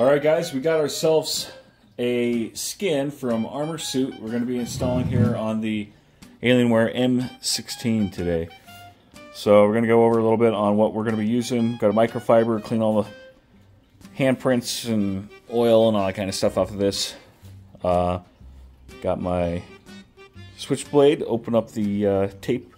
Alright guys, we got ourselves a skin from ArmorSuit we're going to be installing here on the Alienware M16 today. So we're going to go over a little bit on what we're going to be using. Got a microfiber, clean all the handprints and oil and all that kind of stuff off of this. Uh, got my switchblade, open up the uh, tape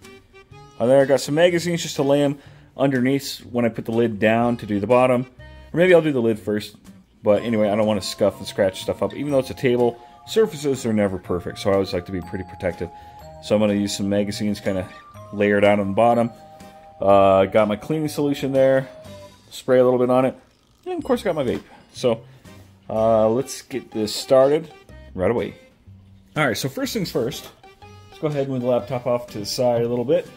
on there. I got some magazines just to lay them underneath when I put the lid down to do the bottom. Or maybe I'll do the lid first. But anyway, I don't want to scuff and scratch stuff up. Even though it's a table, surfaces are never perfect. So I always like to be pretty protective. So I'm going to use some magazines kind of layered out on the bottom. Uh, got my cleaning solution there. Spray a little bit on it. And of course I got my vape. So uh, let's get this started right away. Alright, so first things first. Let's go ahead and move the laptop off to the side a little bit.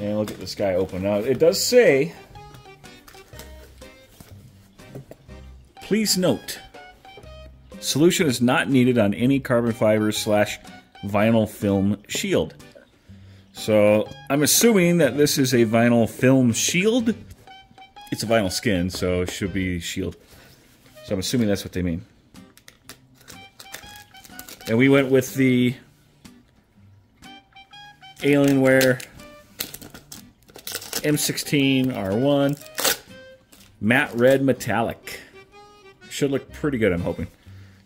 And look at this guy open. Now, it does say, please note, solution is not needed on any carbon fiber slash vinyl film shield. So I'm assuming that this is a vinyl film shield. It's a vinyl skin, so it should be shield. So I'm assuming that's what they mean. And we went with the Alienware M16 R1 matte red metallic. Should look pretty good, I'm hoping.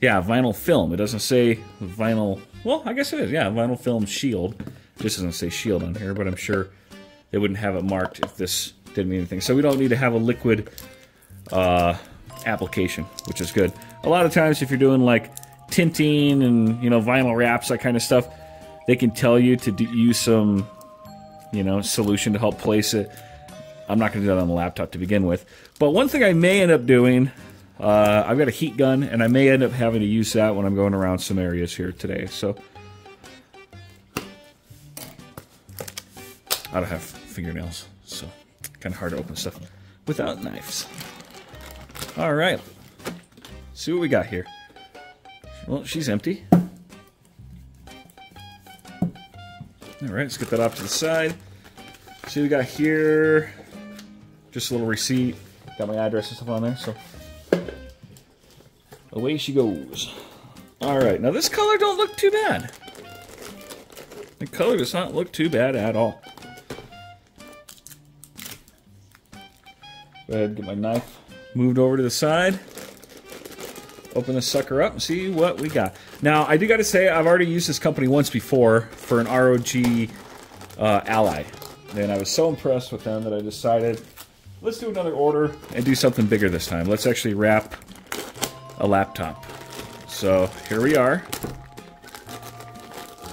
Yeah, vinyl film. It doesn't say vinyl. Well, I guess it is. Yeah, vinyl film shield. It just doesn't say shield on here, but I'm sure they wouldn't have it marked if this didn't mean anything. So we don't need to have a liquid uh, application, which is good. A lot of times, if you're doing like tinting and you know vinyl wraps, that kind of stuff, they can tell you to do, use some you know, solution to help place it. I'm not going to do that on the laptop to begin with. But one thing I may end up doing, uh, I've got a heat gun, and I may end up having to use that when I'm going around some areas here today. So I don't have fingernails, so kind of hard to open stuff without knives. All right, see what we got here. Well, she's empty. All right, let's get that off to the side. See, we got here just a little receipt. Got my address and stuff on there, so away she goes. All right, now this color don't look too bad. The color does not look too bad at all. Go ahead, get my knife moved over to the side. Open this sucker up and see what we got. Now, I do got to say, I've already used this company once before for an ROG uh, Ally. And I was so impressed with them that I decided, let's do another order and do something bigger this time. Let's actually wrap a laptop. So, here we are.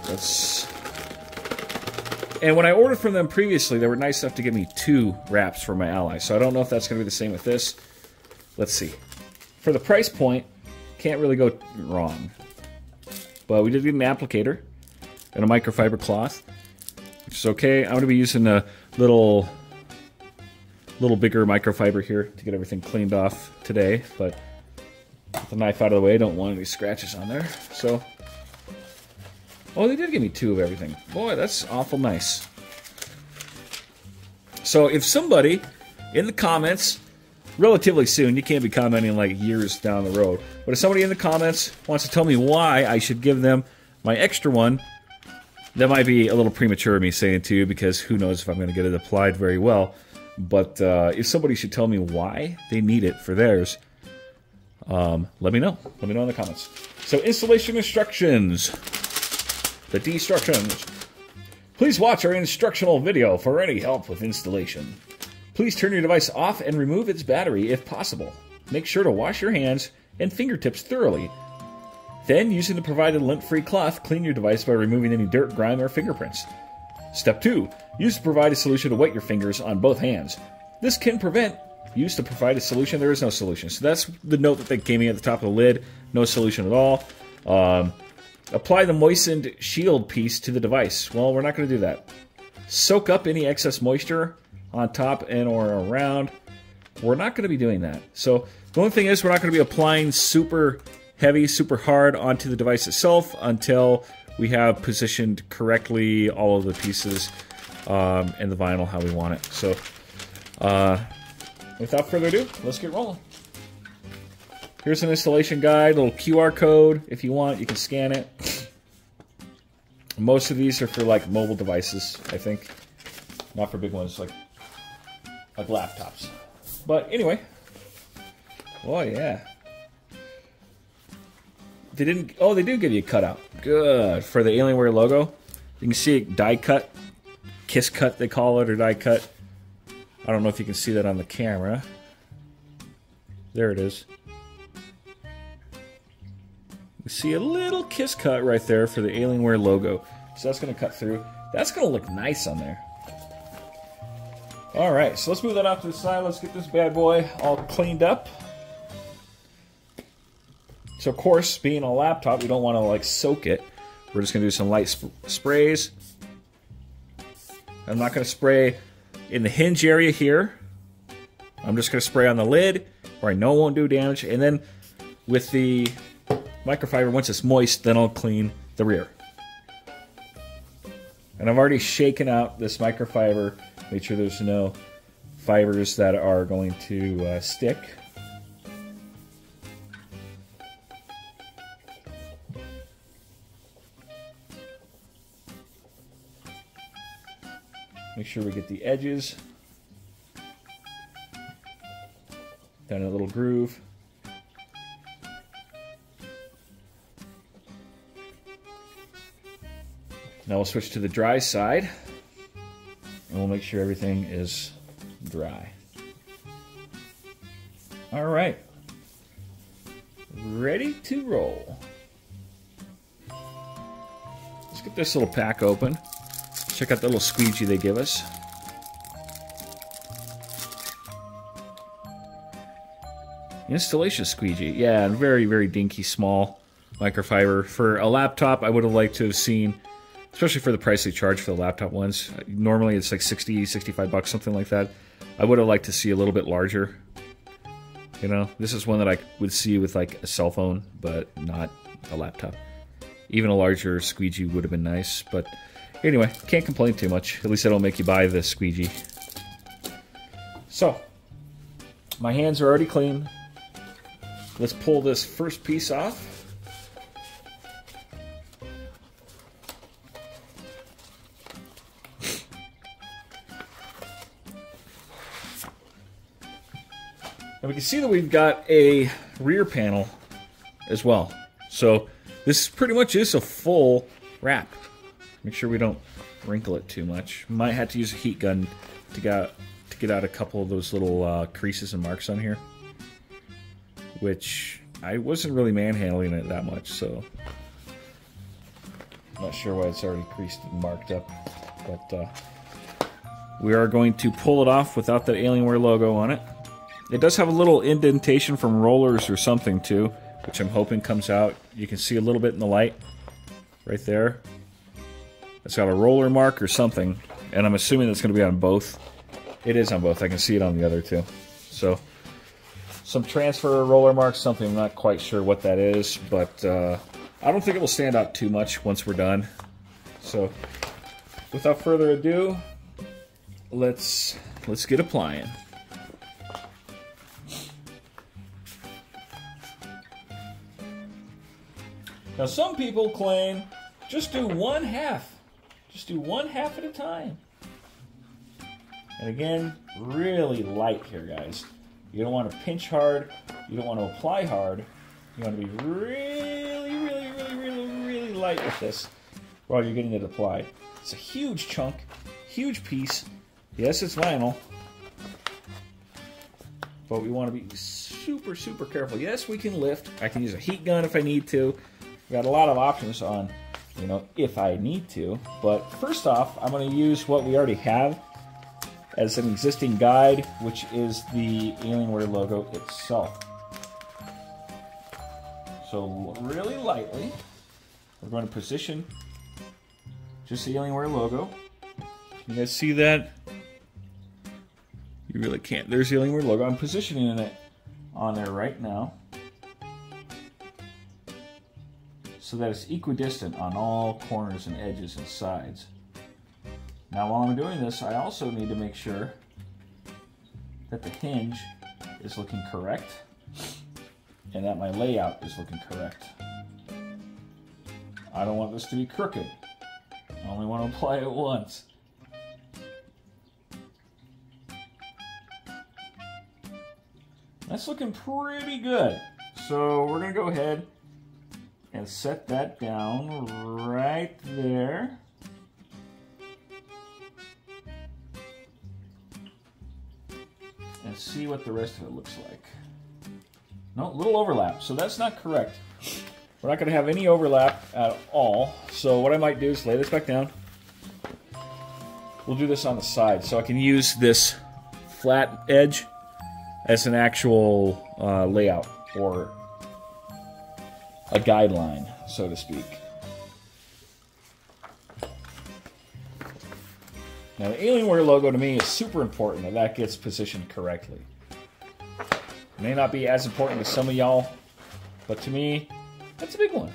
Let's... And when I ordered from them previously, they were nice enough to give me two wraps for my Ally. So I don't know if that's going to be the same with this. Let's see. For the price point, can't really go wrong. But we did get an applicator and a microfiber cloth, which is okay. I'm going to be using a little, little bigger microfiber here to get everything cleaned off today. But the knife out of the way, I don't want any scratches on there. So, oh, they did give me two of everything. Boy, that's awful nice. So if somebody in the comments relatively soon. You can't be commenting like years down the road. But if somebody in the comments wants to tell me why I should give them my extra one, that might be a little premature of me saying to you because who knows if I'm going to get it applied very well. But uh, if somebody should tell me why they need it for theirs, um, let me know. Let me know in the comments. So installation instructions. The destructions. Please watch our instructional video for any help with installation. Please turn your device off and remove its battery if possible. Make sure to wash your hands and fingertips thoroughly. Then, using the provided lint-free cloth, clean your device by removing any dirt, grime, or fingerprints. Step 2. Use the provided solution to wet your fingers on both hands. This can prevent use provide a solution. There is no solution. So that's the note that they gave me at the top of the lid. No solution at all. Um, apply the moistened shield piece to the device. Well, we're not going to do that. Soak up any excess moisture on top and or around. We're not going to be doing that. So the only thing is we're not going to be applying super heavy, super hard onto the device itself until we have positioned correctly all of the pieces um, and the vinyl how we want it. So uh, without further ado, let's get rolling. Here's an installation guide, little QR code. If you want, you can scan it. Most of these are for like mobile devices, I think. Not for big ones like like laptops. But anyway. Oh yeah. They didn't oh they do give you a cutout. Good. For the Alienware logo. You can see it die cut. Kiss cut they call it or die cut. I don't know if you can see that on the camera. There it is. You see a little kiss cut right there for the Alienware logo. So that's going to cut through. That's going to look nice on there. All right, so let's move that off to the side. Let's get this bad boy all cleaned up. So of course, being a laptop, we don't want to like soak it. We're just going to do some light sp sprays. I'm not going to spray in the hinge area here. I'm just going to spray on the lid where I know won't do damage. And then with the microfiber, once it's moist, then I'll clean the rear. And I've already shaken out this microfiber, made sure there's no fibers that are going to uh, stick. Make sure we get the edges down a little groove. Now we'll switch to the dry side and we'll make sure everything is dry. All right, ready to roll. Let's get this little pack open. Check out the little squeegee they give us. Installation squeegee. Yeah, very, very dinky, small microfiber. For a laptop, I would have liked to have seen, especially for the price they charge for the laptop ones. Normally it's like 60, 65 bucks, something like that. I would have liked to see a little bit larger. You know, this is one that I would see with like a cell phone, but not a laptop. Even a larger squeegee would have been nice, but Anyway, can't complain too much. At least I don't make you buy the squeegee. So, my hands are already clean. Let's pull this first piece off. And we can see that we've got a rear panel as well. So this pretty much is a full wrap. Make sure we don't wrinkle it too much. Might have to use a heat gun to get to get out a couple of those little uh, creases and marks on here. Which I wasn't really manhandling it that much, so not sure why it's already creased and marked up. But uh, we are going to pull it off without that Alienware logo on it. It does have a little indentation from rollers or something too, which I'm hoping comes out. You can see a little bit in the light right there. It's got a roller mark or something, and I'm assuming that's going to be on both. It is on both. I can see it on the other two. So, some transfer roller marks, something I'm not quite sure what that is, but uh, I don't think it will stand out too much once we're done. So, without further ado, let's let's get applying. Now, some people claim just do one half just do one half at a time. And again, really light here, guys. You don't want to pinch hard. You don't want to apply hard. You want to be really, really, really, really, really light with this while you're getting it applied. It's a huge chunk, huge piece. Yes, it's vinyl. But we want to be super, super careful. Yes, we can lift. I can use a heat gun if I need to. We've got a lot of options on you know, if I need to. But first off, I'm going to use what we already have as an existing guide, which is the Alienware logo itself. So really lightly, we're going to position just the Alienware logo. Can you guys see that? You really can't. There's the Alienware logo. I'm positioning it on there right now. So that it's equidistant on all corners and edges and sides. Now while I'm doing this, I also need to make sure that the hinge is looking correct and that my layout is looking correct. I don't want this to be crooked. I only want to apply it once. That's looking pretty good. So we're to go ahead and set that down right there. And see what the rest of it looks like. No, little overlap. So that's not correct. We're not going to have any overlap at all. So what I might do is lay this back down. We'll do this on the side. So I can use this flat edge as an actual uh, layout or a guideline, so to speak. Now, the Alienware logo to me is super important that that gets positioned correctly. It may not be as important to some of y'all, but to me, that's a big one.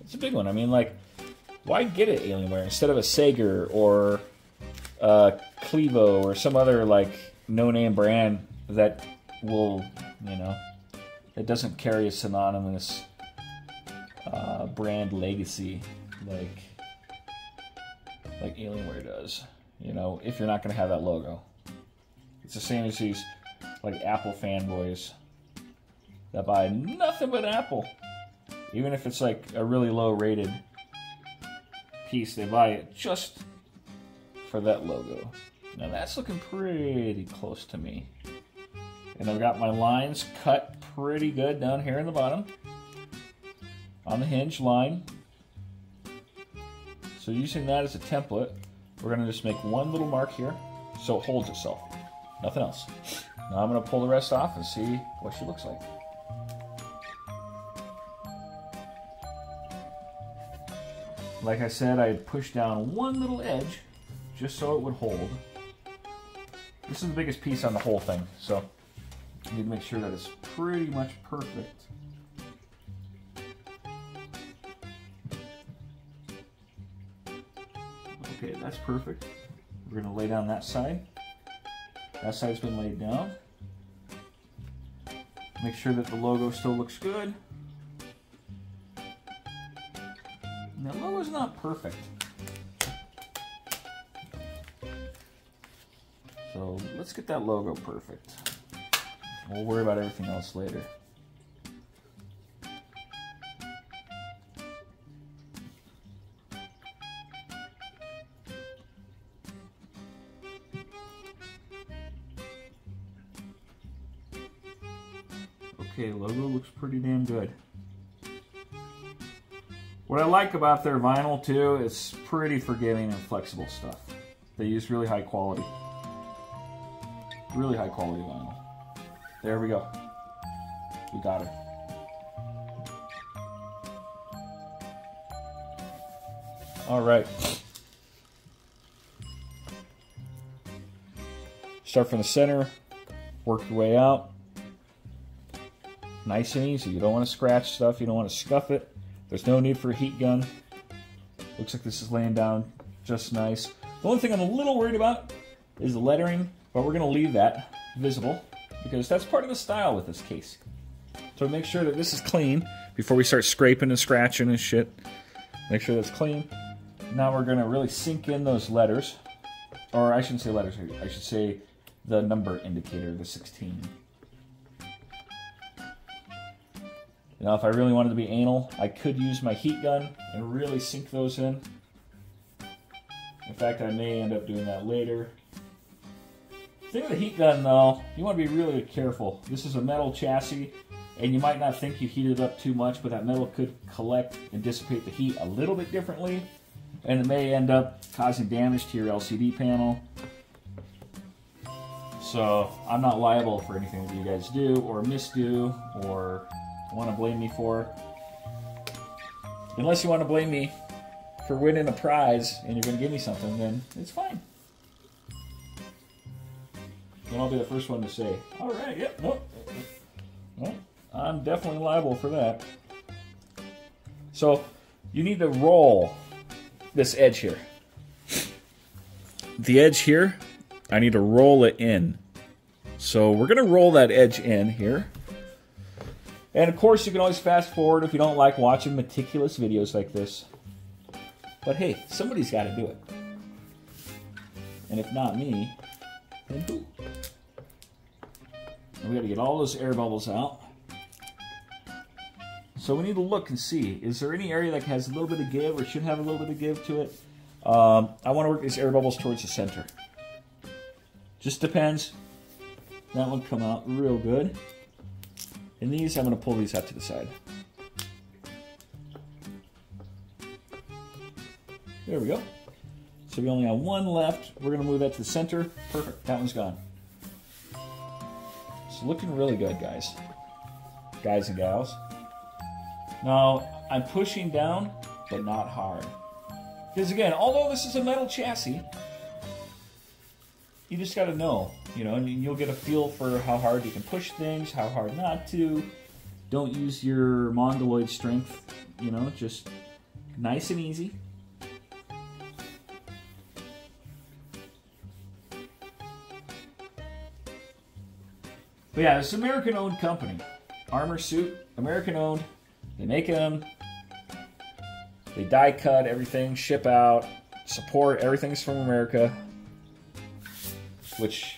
It's a big one. I mean, like, why get it Alienware instead of a Sager or a Clevo or some other, like, no-name brand that will, you know, it doesn't carry a synonymous uh, brand legacy like like Alienware does. You know, if you're not going to have that logo, it's the same as these like Apple fanboys that buy nothing but Apple, even if it's like a really low rated piece. They buy it just for that logo. Now that's looking pretty close to me. And I've got my lines cut pretty good down here in the bottom on the hinge line. So using that as a template, we're going to just make one little mark here so it holds itself. Nothing else. Now I'm going to pull the rest off and see what she looks like. Like I said, I pushed down one little edge just so it would hold. This is the biggest piece on the whole thing, so you need to make sure that it's pretty much perfect. Okay, that's perfect. We're to lay down that side. That side's been laid down. Make sure that the logo still looks good. And the logo's not perfect. So let's get that logo perfect. We'll worry about everything else later. Okay, logo looks pretty damn good. What I like about their vinyl too, it's pretty forgiving and flexible stuff. They use really high quality. Really high quality vinyl. There we go. We got her. All right. Start from the center, work your way out. Nice and easy. You don't want to scratch stuff. You don't want to scuff it. There's no need for a heat gun. Looks like this is laying down just nice. The only thing I'm a little worried about is the lettering, but we're going to leave that visible because that's part of the style with this case. So make sure that this is clean before we start scraping and scratching and shit. Make sure that's clean. Now we're to really sink in those letters. Or I shouldn't say letters, I should say the number indicator, the 16. Now, if I really wanted to be anal, I could use my heat gun and really sink those in. In fact, I may end up doing that later. Thing with the heat gun, though, you want to be really careful. This is a metal chassis, and you might not think you heated it up too much, but that metal could collect and dissipate the heat a little bit differently, and it may end up causing damage to your LCD panel. So I'm not liable for anything that you guys do or misdo or want to blame me for. Unless you want to blame me for winning a prize and you're going to give me something, then it's fine. Then I'll be the first one to say, all right, yep, nope. Well, I'm definitely liable for that. So you need to roll this edge here. The edge here, I need to roll it in So we're going to roll that edge in here. And of course, you can always fast forward if you don't like watching meticulous videos like this. But hey, somebody's got to do it. And if not me, then who? And we got to get all those air bubbles out. So we need to look and see, is there any area that has a little bit of give or should have a little bit of give to it? Um, I want to work these air bubbles towards the center. Just depends. That one come out real good. And these, I'm going to pull these out to the side. There we go. So we only have one left. We're going to move that to the center. Perfect. That one's gone. Looking really good, guys. Guys and gals. Now, I'm pushing down, but not hard. Because again, although this is a metal chassis, you just got to know, you know, and you'll get a feel for how hard you can push things, how hard not to. Don't use your mongoloid strength, you know, just nice and easy. But yeah, it's an American-owned company. ArmorSuit, American-owned. They make them. They die cut everything, ship out, support. Everything's from America. Which,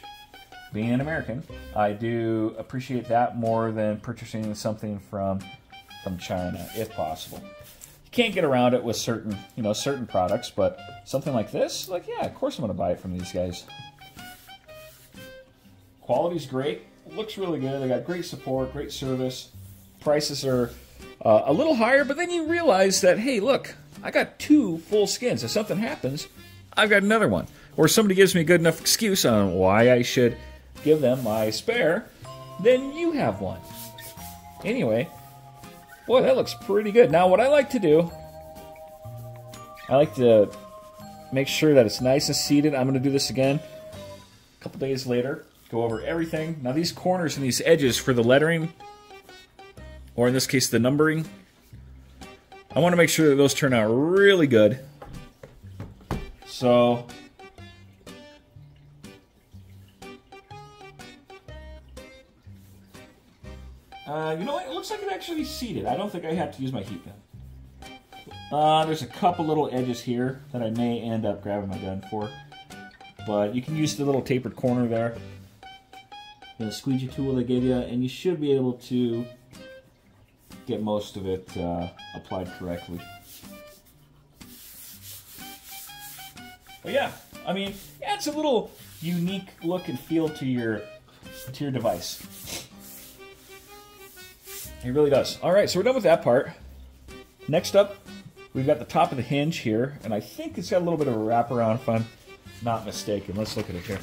being an American, I do appreciate that more than purchasing something from from China, if possible. You can't get around it with certain, you know, certain products, but something like this, like yeah, of course I'm to buy it from these guys. Quality's great looks really good. They got great support, great service. Prices are uh, a little higher, but then you realize that, hey, look, I got two full skins. If something happens, I've got another one. Or somebody gives me a good enough excuse on why I should give them my spare, then you have one. Anyway, boy, that looks pretty good. Now, what I like to do, I like to make sure that it's nice and seated. I'm going to do this again a couple days later go over everything. Now these corners and these edges for the lettering, or in this case the numbering, I want to make sure that those turn out really good. So, uh, you know what? It looks like it actually seated. I don't think I have to use my heat gun. Uh, there's a couple little edges here that I may end up grabbing my gun for. But you can use the little tapered corner there the squeegee tool they gave you, and you should be able to get most of it uh, applied correctly. But yeah, I mean, yeah, it's a little unique look and feel to your to your device. It really does. All right, so we're done with that part. Next up, we've got the top of the hinge here, and I think it's got a little bit of a wraparound if I'm not mistaken. Let's look at it here.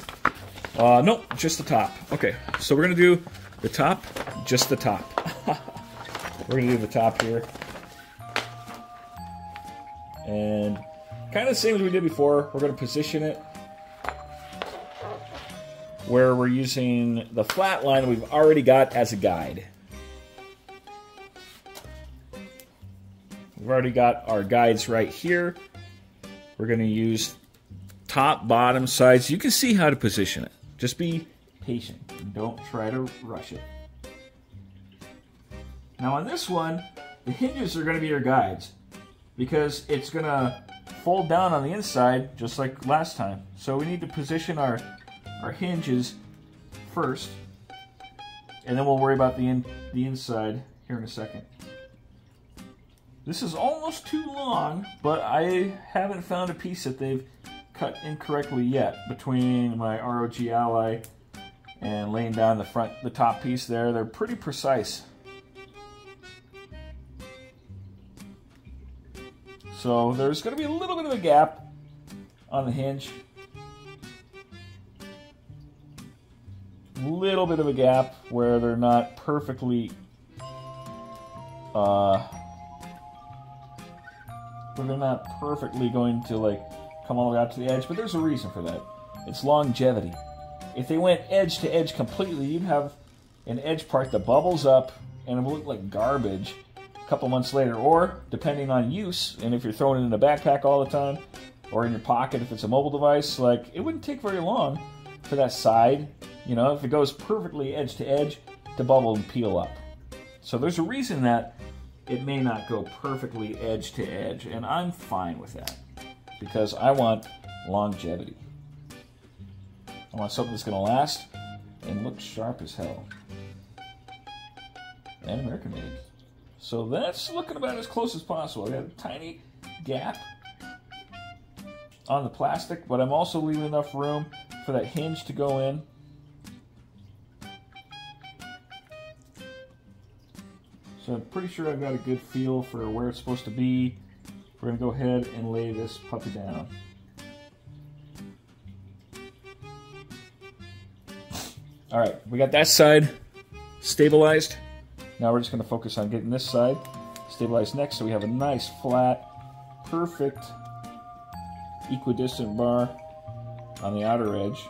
Uh, just the top. Okay, so we're gonna do the top, just the top. we're gonna do the top here. And kind of the same as we did before, we're gonna position it where we're using the flat line we've already got as a guide. We've already got our guides right here. We're to use top, bottom, sides. You can see how to position it. Just be patient. Don't try to rush it. Now on this one, the hinges are going to be your guides because it's going to fold down on the inside just like last time. So we need to position our, our hinges first and then we'll worry about the, in, the inside here in a second. This is almost too long, but I haven't found a piece that they've cut incorrectly yet between my ROG Ally and laying down the front, the top piece there. They're pretty precise. So there's going to be a little bit of a gap on the hinge. Little bit of a gap where they're not perfectly uh, where they're not perfectly going to like come all the way out to the edge, but there's a reason for that. It's longevity. If they went edge to edge completely, you'd have an edge part that bubbles up and it would look like garbage a couple months later. Or, depending on use, and if you're throwing it in a backpack all the time, or in your pocket if it's a mobile device, like it wouldn't take very long for that side You know, if it goes perfectly edge to edge, to bubble and peel up. So there's a reason that it may not go perfectly edge to edge, and I'm fine with that because I want longevity. I want something that's going to last and look sharp as hell. And American made. So that's looking about as close as possible. I got a tiny gap on the plastic, but I'm also leaving enough room for that hinge to go in. So I'm pretty sure I've got a good feel for where it's supposed to be. We're to go ahead and lay this puppy down. All right, we got that side stabilized. Now we're just to focus on getting this side stabilized next so we have a nice flat, perfect, equidistant bar on the outer edge.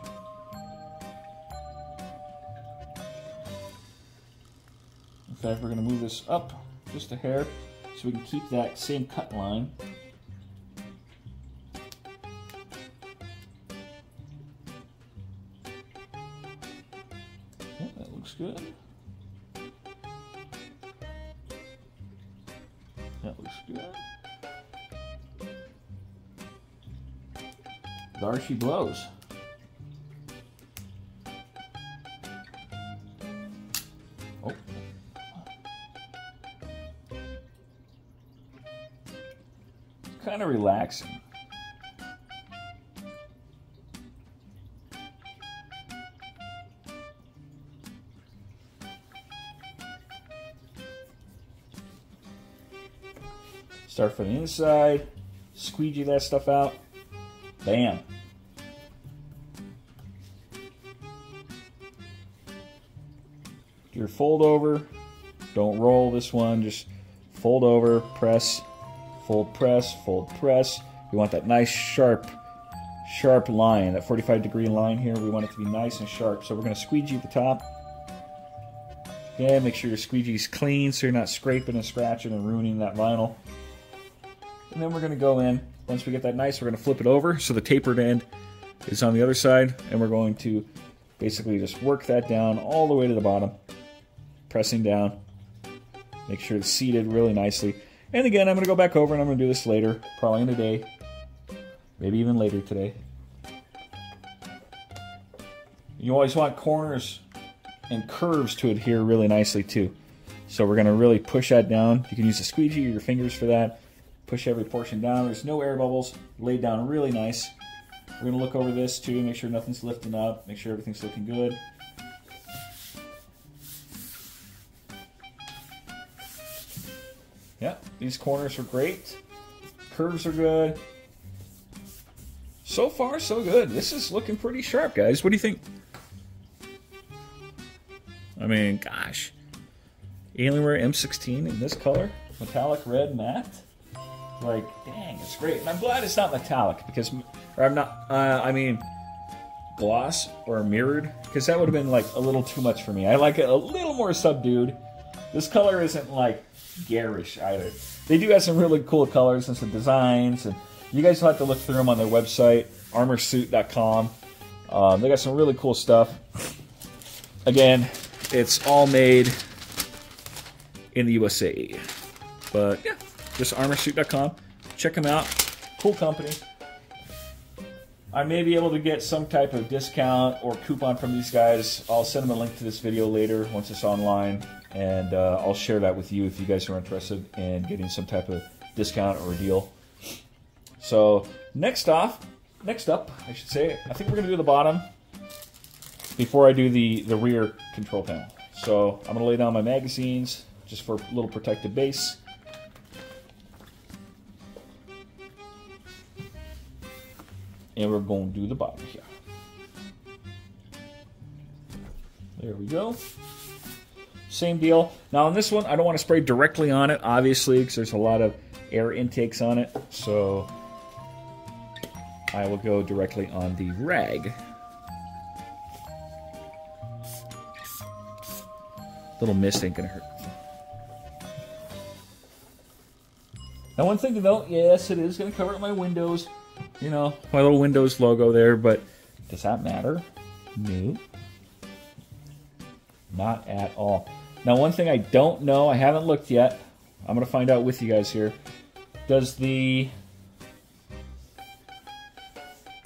In fact, we're to move this up just a hair so we can keep that same cut line. Oh, that looks good. That looks good. There she blows. Oh. Kind of relaxing. Start from the inside, squeegee that stuff out. Bam. Your fold over. Don't roll this one. Just fold over, press, fold, press, fold, press. We want that nice sharp, sharp line, that 45 degree line here. We want it to be nice and sharp. So we're going to squeegee the top. Yeah, make sure your squeegee's clean so you're not scraping and scratching and ruining that vinyl. And then we're going to go in. Once we get that nice, we're going to flip it over so the tapered end is on the other side. And we're going to basically just work that down all the way to the bottom. Pressing down. Make sure it's seated really nicely. And again, I'm going to go back over and I'm going to do this later. Probably in a day. Maybe even later today. You always want corners and curves to adhere really nicely too. So we're going to really push that down. You can use a squeegee or your fingers for that. Push every portion down. There's no air bubbles. Laid down really nice. We're going to look over this too, make sure nothing's lifting up, make sure everything's looking good. These corners are great. Curves are good. So far, so good. This is looking pretty sharp, guys. What do you think? I mean, gosh. Alienware M16 in this color. Metallic red matte like, dang, it's great. And I'm glad it's not metallic because, or I'm not, uh, I mean, gloss or mirrored because that would have been like a little too much for me. I like it a little more subdued. This color isn't like garish either. They do have some really cool colors and some designs, and you guys will have to look through them on their website, armorsuit.com. Um, they got some really cool stuff. Again, it's all made in the USA. But yeah, just armorsuit.com. Check them out. Cool company. I may be able to get some type of discount or coupon from these guys. I'll send them a link to this video later once it's online, and uh, I'll share that with you if you guys are interested in getting some type of discount or deal. So next off, next up, I should say, I think we're gonna do the bottom before I do the the rear control panel. So I'm gonna lay down my magazines just for a little protective base. and we're to do the bottom here. There we go. Same deal. Now on this one, I don't want to spray directly on it, obviously, because there's a lot of air intakes on it. So I will go directly on the rag. Little mist ain't gonna hurt. Now one thing to note, yes, it is gonna cover up my windows you know, my little Windows logo there, but does that matter? No. Not at all. Now, one thing I don't know, I haven't looked yet. I'm going to find out with you guys here. Does the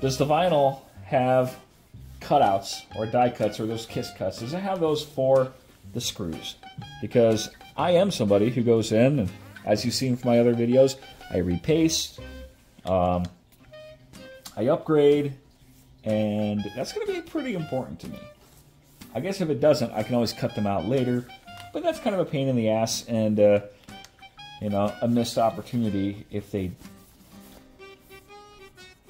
does the vinyl have cutouts or die cuts or those kiss cuts? Does it have those for the screws? Because I am somebody who goes in and, as you've seen from my other videos, I repaste, um, I upgrade, and that's going to be pretty important to me. I guess if it doesn't, I can always cut them out later, but that's kind of a pain in the ass and, uh, you know, a missed opportunity if they,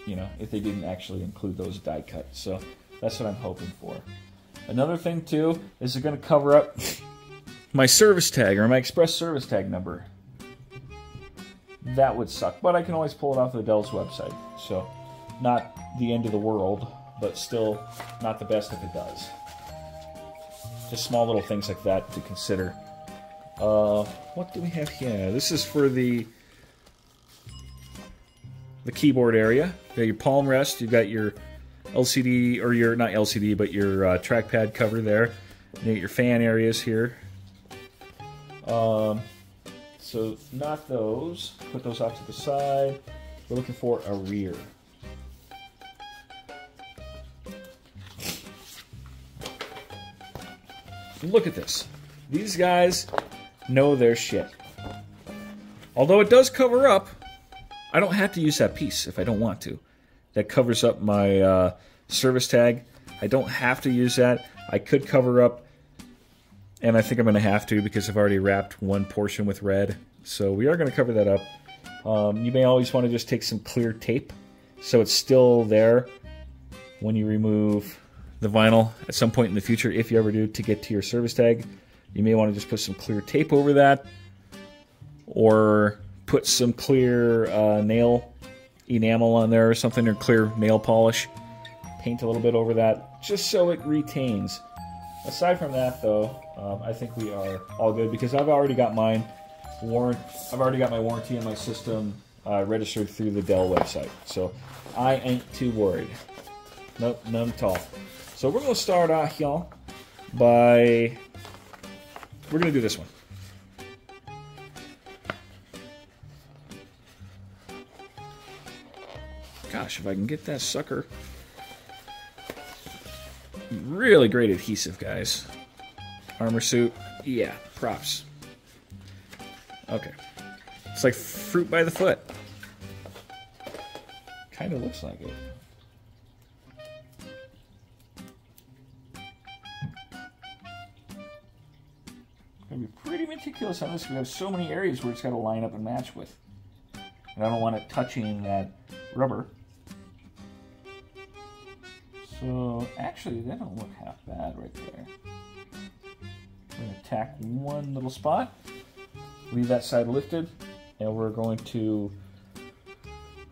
you know, if they didn't actually include those die cuts. So that's what I'm hoping for. Another thing, too, is it going to cover up my service tag or my express service tag number. That would suck, but I can always pull it off the Dell's website. So, not the end of the world, but still not the best if it does. Just small little things like that to consider. Uh, what do we have here? This is for the the keyboard area. You got your palm rest. You've got your LCD or your not LCD, but your uh, trackpad cover there. You got your fan areas here. Um, so not those. Put those off to the side. We're looking for a rear. Look at this. These guys know their shit. Although it does cover up, I don't have to use that piece if I don't want to. That covers up my uh, service tag. I don't have to use that. I could cover up, and I think I'm going to have to because I've already wrapped one portion with red. So we are going to cover that up. Um, you may always want to just take some clear tape so it's still there when you remove the vinyl at some point in the future, if you ever do, to get to your service tag. You may want to just put some clear tape over that or put some clear uh, nail enamel on there or something or clear nail polish. Paint a little bit over that just so it retains. Aside from that, though, um, I think we are all good because I've already got mine warrant. I've already got my warranty in my system uh, registered through the Dell website, so I ain't too worried. Nope, none at all. So we're gonna start out, y'all, by we're gonna do this one. Gosh, if I can get that sucker. Really great adhesive, guys. ArmorSuit, yeah, props. Okay. It's like fruit by the foot. Kind of looks like it. Gotta be pretty meticulous on this. We have so many areas where it's got to line up and match with. And I don't want it touching that rubber. So actually, they don't look half bad right there. We're going to tack one little spot, leave that side lifted, and we're going to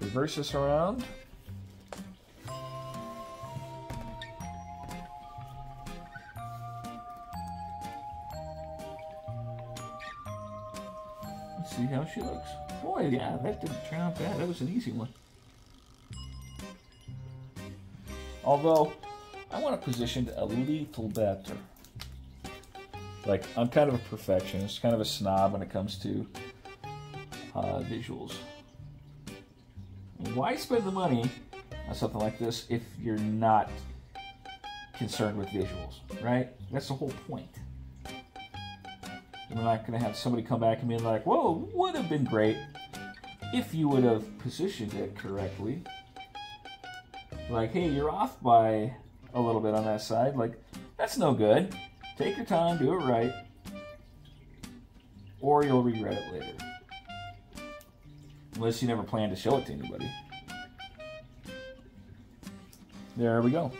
reverse this around. See how she looks. Boy, yeah, that didn't turn out bad. That was an easy one. Although, I want to position it a little better. Like, I'm kind of a perfectionist, kind of a snob when it comes to uh, visuals. Why spend the money on something like this if you're not concerned with visuals, right? That's the whole point. We're not going to have somebody come back and be like, whoa, would have been great if you would have positioned it correctly. Like, hey, you're off by a little bit on that side. Like, that's no good. Take your time, do it right, or you'll regret it later. Unless you never plan to show it to anybody. There we go.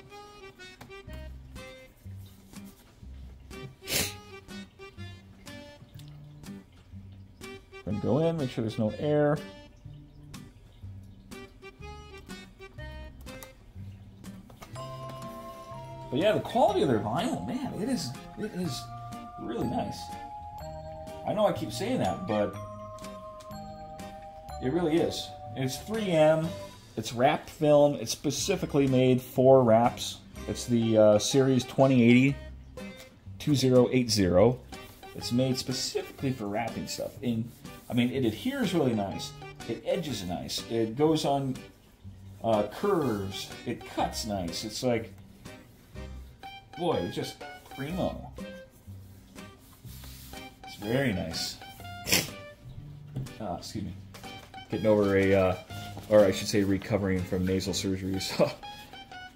Gonna go in, make sure there's no air. But yeah, the quality of their vinyl, man, it is it is really nice. I know I keep saying that, but it really is. It's 3M. It's Wrap Film. It's specifically made for wraps. It's the uh, Series 2080 2080. It's made specifically for wrapping stuff. And I mean, it adheres really nice. It edges nice. It goes on uh, curves. It cuts nice. It's like, boy, it's just primo. It's very nice. Ah, excuse me. Getting over a, uh, or I should say, recovering from nasal surgery. So,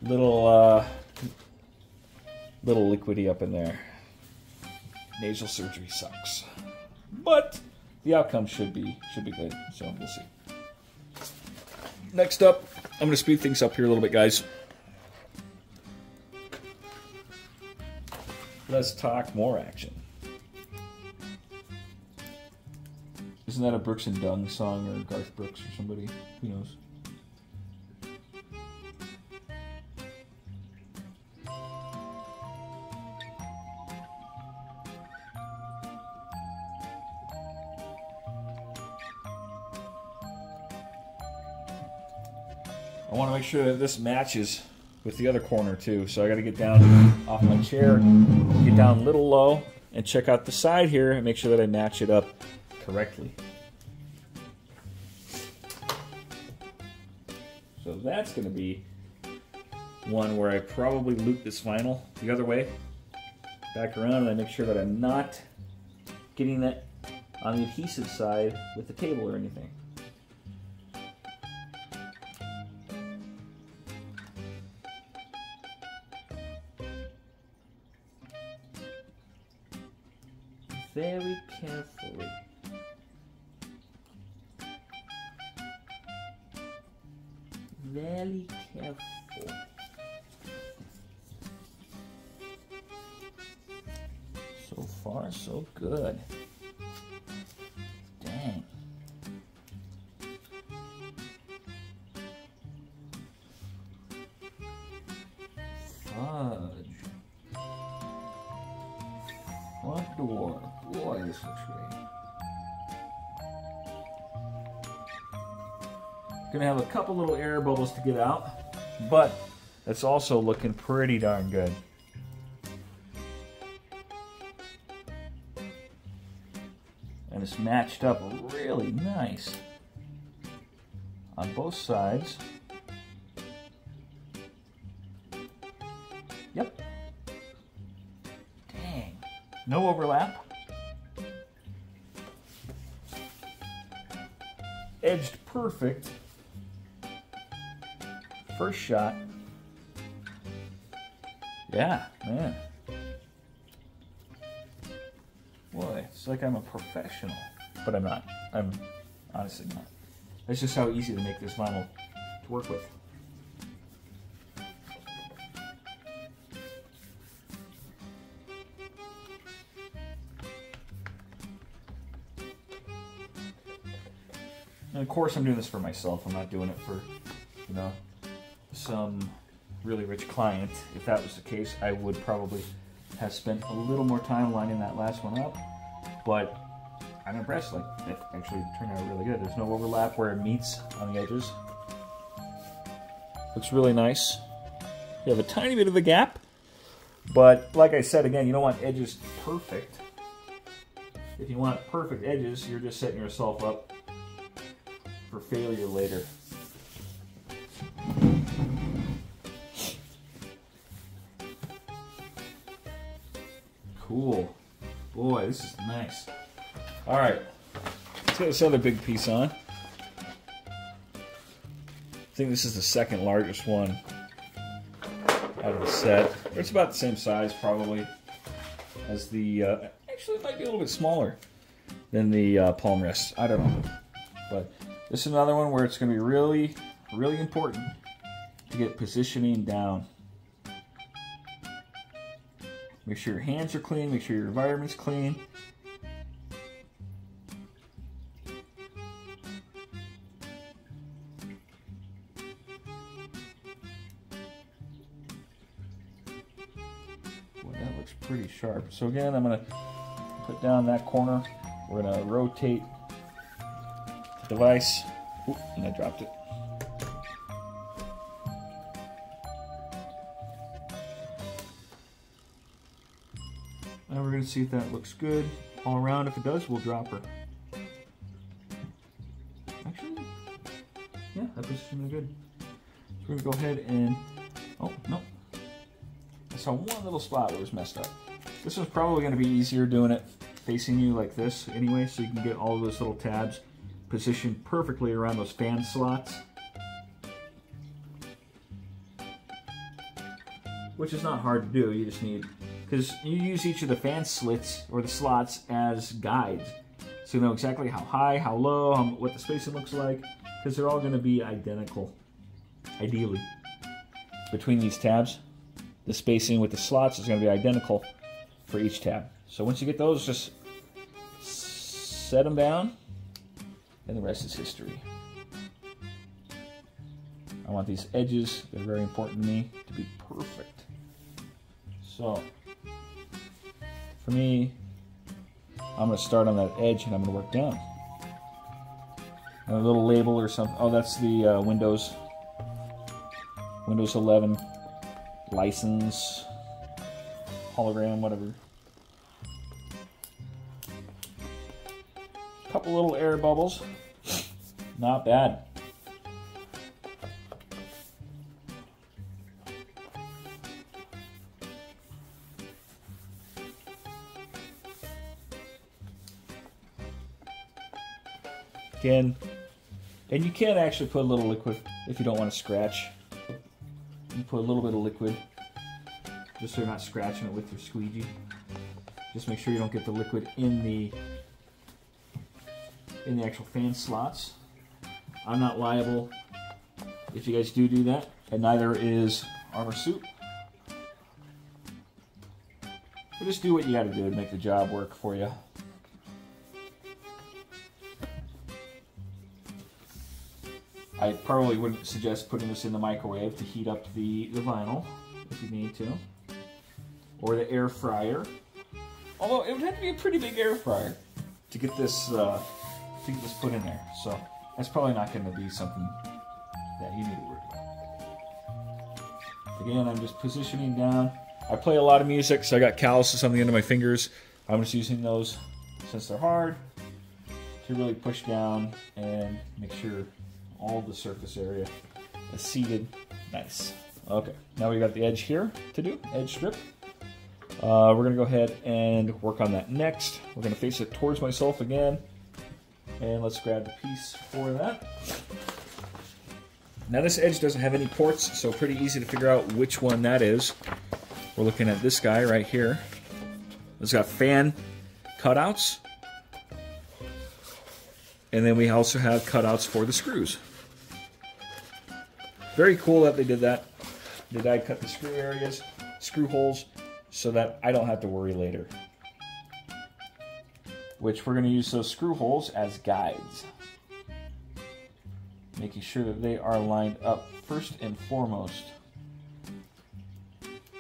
little, uh, little liquidy up in there. Nasal surgery sucks, but the outcome should be should be good. So we'll see. Next up, I'm going to speed things up here a little bit, guys. Let's talk more action. Isn't that a Brooks and Dunn song or Garth Brooks or somebody? Who knows? I want to make sure that this matches with the other corner too. So I got to get down off my chair, get down a little low, and check out the side here and make sure that I match it up correctly. So that's going to be one where I probably loop this vinyl the other way, back around, and I make sure that I'm not getting that on the adhesive side with the table or anything. Couple little air bubbles to get out, but it's also looking pretty darn good. And it's matched up really nice on both sides. Yep. Dang. No overlap. Edged perfect. First shot. Yeah, man. Boy, it's like I'm a professional. But I'm not. I'm honestly not. That's just how easy to make this vinyl to work with. And of course I'm doing this for myself. I'm not doing it for, you know, some really rich client. If that was the case, I would probably have spent a little more time lining that last one up. But I'm impressed. Like it actually turned out really good. There's no overlap where it meets on the edges. Looks really nice. You have a tiny bit of a gap, but like I said again, you don't want edges perfect. If you want perfect edges, you're just setting yourself up for failure later. Cool. Boy, this is nice. All right, let's get this other big piece on. I think this is the second largest one out of the set. It's about the same size, probably, as the. Uh, actually, it might be a little bit smaller than the uh, palm rest. I don't know, but this is another one where it's going to be really, really important to get positioning down. Make sure your hands are clean, make sure your environment's clean. Boy, that looks pretty sharp. So again, I'm going to put down that corner. We're to rotate the device. Oop, and I dropped it. See if that looks good all around. If it does, we'll drop her. Actually, yeah, that position is good. So we're gonna go ahead and, oh, no. I saw one little spot that was messed up. This one's probably gonna be easier doing it facing you like this anyway, so you can get all those little tabs positioned perfectly around those fan slots. Which is not hard to do, you just need, because you use each of the fan slits or the slots as guides. So you know exactly how high, how low, how, what the spacing looks like, because they're all going to be identical, ideally. Between these tabs, the spacing with the slots is going to be identical for each tab. So once you get those, just set them down, and the rest is history. I want these edges, they're very important to me, to be perfect. So, for me, I'm to start on that edge and I'm to work down. And a little label or something. Oh, that's the uh, Windows Windows 11 license hologram, whatever. Couple little air bubbles. Not bad. Again, and you can actually put a little liquid if you don't want to scratch. You put a little bit of liquid just so you're not scratching it with your squeegee. Just make sure you don't get the liquid in the in the actual fan slots. I'm not liable if you guys do do that, and neither is ArmorSuit. But just do what you gotta do to make the job work for you. I probably wouldn't suggest putting this in the microwave to heat up the, the vinyl if you need to. Or the air fryer. Although it would have to be a pretty big air fryer to get this uh, to get this put in there. So that's probably not going to be something that you need to worry about. Again, I'm just positioning down. I play a lot of music, so I got calluses on the end of my fingers. I'm just using those since they're hard to really push down and make sure all the surface area is seated nice. Okay, now we got the edge here to do, edge strip. Uh, we're gonna go ahead and work on that next. We're gonna face it towards myself again. And let's grab the piece for that. Now this edge doesn't have any ports, so pretty easy to figure out which one that is. We're looking at this guy right here. It's got fan cutouts. And then we also have cutouts for the screws. Very cool that they did that. Did I cut the screw areas, screw holes, so that I don't have to worry later. Which we're going to use those screw holes as guides. Making sure that they are lined up first and foremost.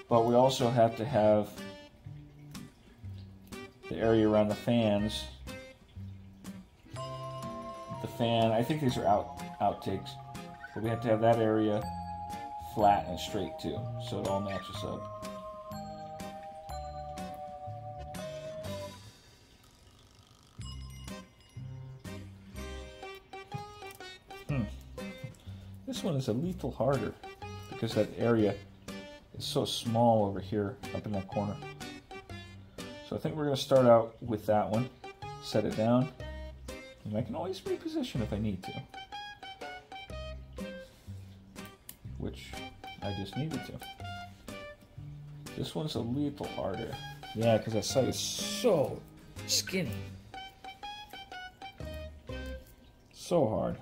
But we also have to have the area around the fans. The fan, I think these are out outtakes. But we have to have that area flat and straight too, so it all matches up. Hmm. This one is a little harder because that area is so small over here up in that corner. So I think we're going to start out with that one, set it down, and I can always reposition if I need to. I just needed to. This one's a little harder. Yeah, because that side is so skinny. So hard.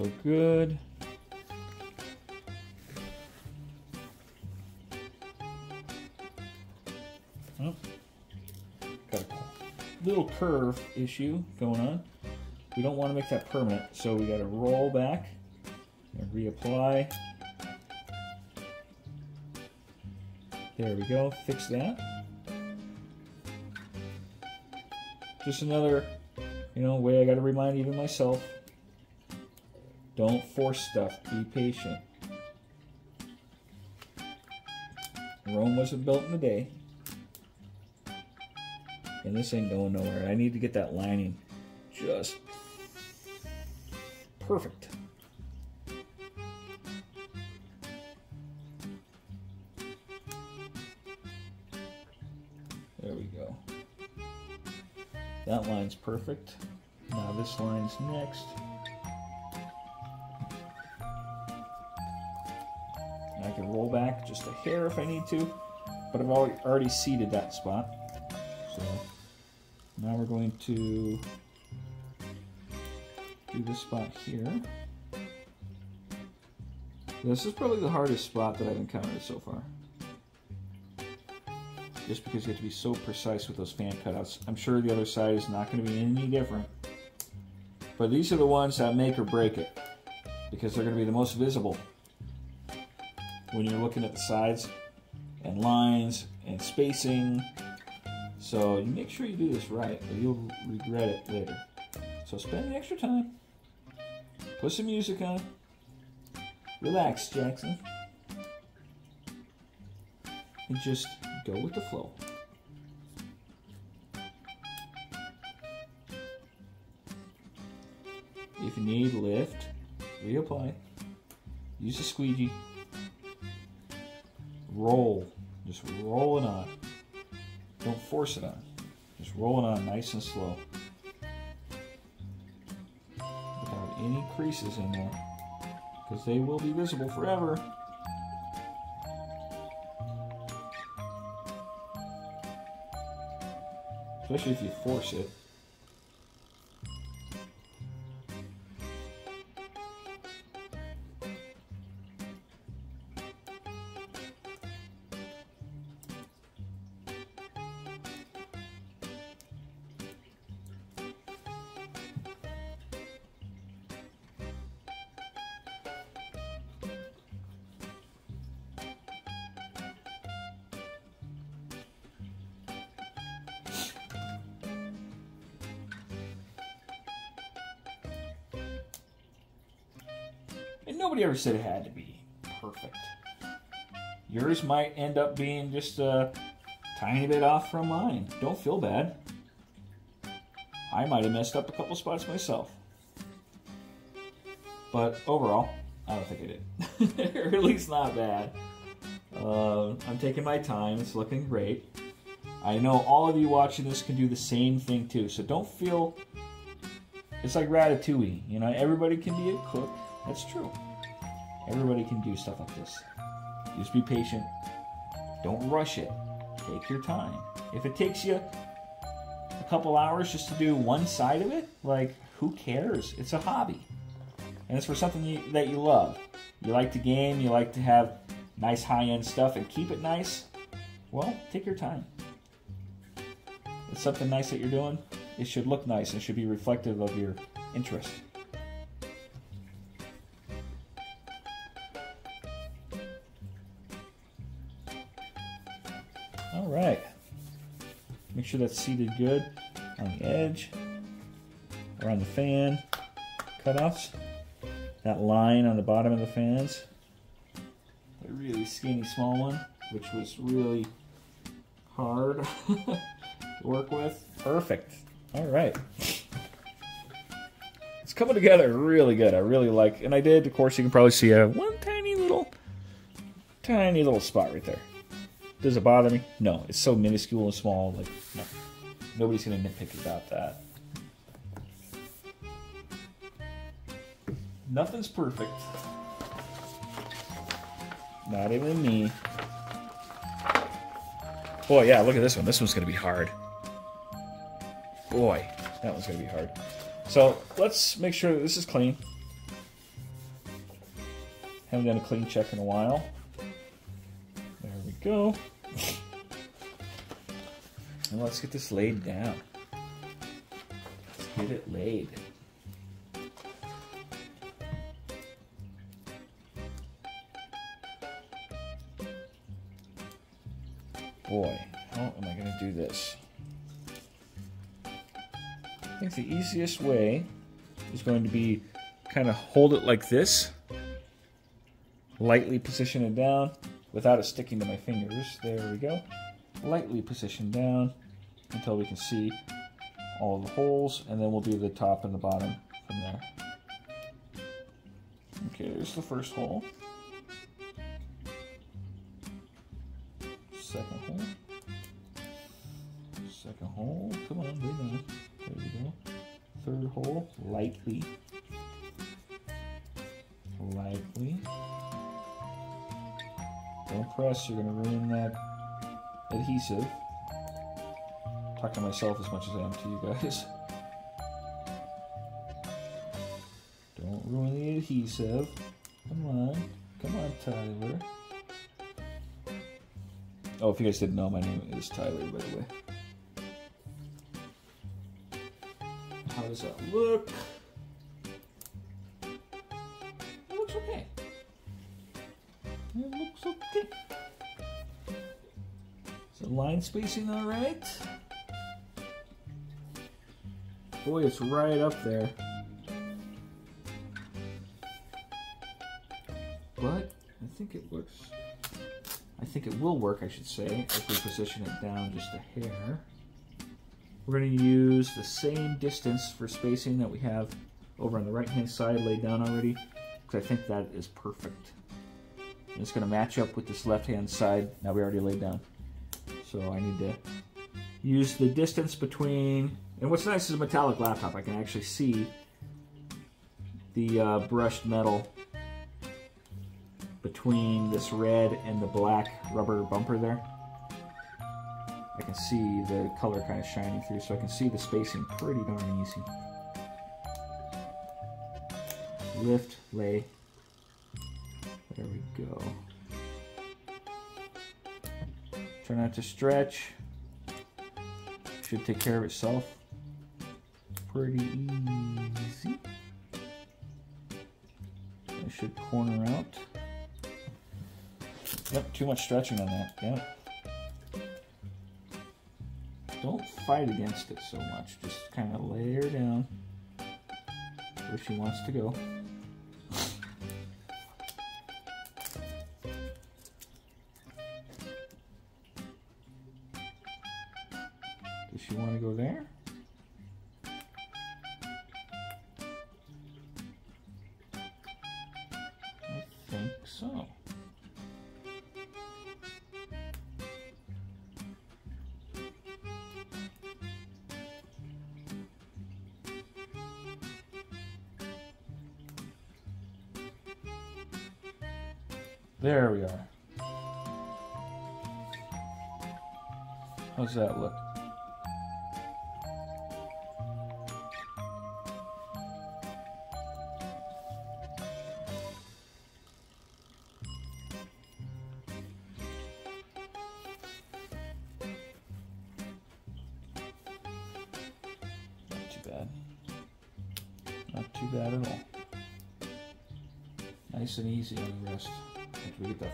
So good. Oh, got a little curve issue going on. We don't want to make that permanent, so we got to roll back and reapply. There we go, fix that. Just another, you know, way I got to remind even myself. Don't force stuff, be patient. Rome wasn't built in a day. And this ain't going nowhere. I need to get that lining just perfect. There we go. That line's perfect. Now this line's next. Roll back just a hair if I need to, but I've already seated that spot. So now we're going to do this spot here. This is probably the hardest spot that I've encountered so far. Just because you have to be so precise with those fan cutouts. I'm sure the other side is not going to be any different. But these are the ones that make or break it. Because they're going to be the most visible. When you're looking at the sides and lines and spacing. So you make sure you do this right or you'll regret it later. So spend the extra time. Put some music on. Relax, Jackson. And just go with the flow. If you need lift, reapply. Use a squeegee. Roll. Just roll it on. Don't force it on. Just roll it on nice and slow. Without any creases in there. Because they will be visible forever. Especially if you force it. Nobody ever said it had to be perfect. Yours might end up being just a tiny bit off from mine. Don't feel bad. I might have messed up a couple spots myself. But overall, I don't think I did. or at least not bad. Uh, I'm taking my time. It's looking great. I know all of you watching this can do the same thing too. So don't feel... It's like Ratatouille. You know, everybody can be a cook. That's true. Everybody can do stuff like this. Just be patient. Don't rush it. Take your time. If it takes you a couple hours just to do one side of it, like, who cares? It's a hobby. And it's for something you, that you love. You like to game, you like to have nice high-end stuff and keep it nice. Well, take your time. It's something nice that you're doing. It should look nice and should be reflective of your interest. Make sure that's seated good on the edge, around the fan cutoffs. That line on the bottom of the fans. A really skinny small one, which was really hard to work with. Perfect. All right. It's coming together really good. I really like, and I did. Of course, you can probably see a one tiny little, tiny little spot right there. Does it bother me? No. It's so minuscule and small. Like, no. Nobody's gonna nitpick about that. Nothing's perfect. Not even me. Boy, yeah, look at this one. This one's gonna be hard. Boy, that one's gonna be hard. So let's make sure this is clean. Haven't done a clean check in a while. Go. And let's get this laid down. Let's get it laid. Boy, how am I going to do this? I think the easiest way is going to be kind of hold it like this, lightly position it down without it sticking to my fingers. There we go. Lightly position down until we can see all the holes, and then we'll do the top and the bottom from there. Okay, there's the first hole. Second hole. Second hole. Come on, bring on. There we go. Third hole. Lightly. Don't you're gonna ruin that adhesive. Talk to myself as much as I am to you guys. Don't ruin the adhesive. Come on. Come on, Tyler. Oh, if you guys didn't know, my name is Tyler, by the way. How does that look? Line spacing all right? Boy, it's right up there. But I think it looks I think it will work, I should say, if we position it down just a hair. We're going to use the same distance for spacing that we have over on the right-hand side laid down already, because I think that is perfect. And it's going to match up with this left-hand side now we already laid down. So I need to use the distance between, and what's nice is a metallic laptop, I can actually see the uh, brushed metal between this red and the black rubber bumper there. I can see the color kind of shining through, so I can see the spacing pretty darn easy. Lift, lay. There we go. Try not to stretch. Should take care of itself. Pretty easy. Should corner out. Yep, too much stretching on that. Yep. Don't fight against it so much. Just kind of lay her down where she wants to go.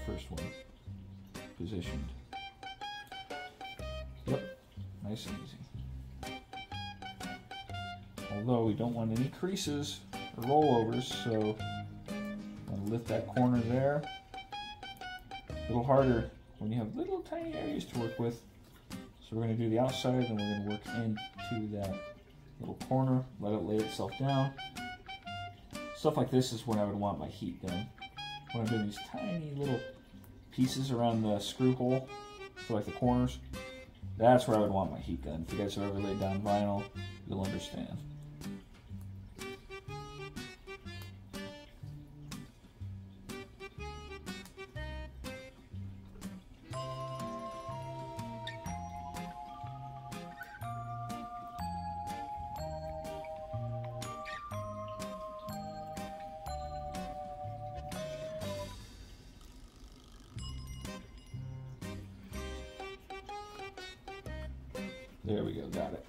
First one positioned. Yep, nice and easy. Although we don't want any creases or rollovers, so to lift that corner there. A little harder when you have little tiny areas to work with. So we're going to do the outside then we're going to work into that little corner, let it lay itself down. Stuff like this is when I would want my heat done. When I'm doing these tiny little pieces around the screw hole for like the corners, that's where I would want my heat gun. If you guys have ever laid down vinyl, you'll understand. There we go, got it.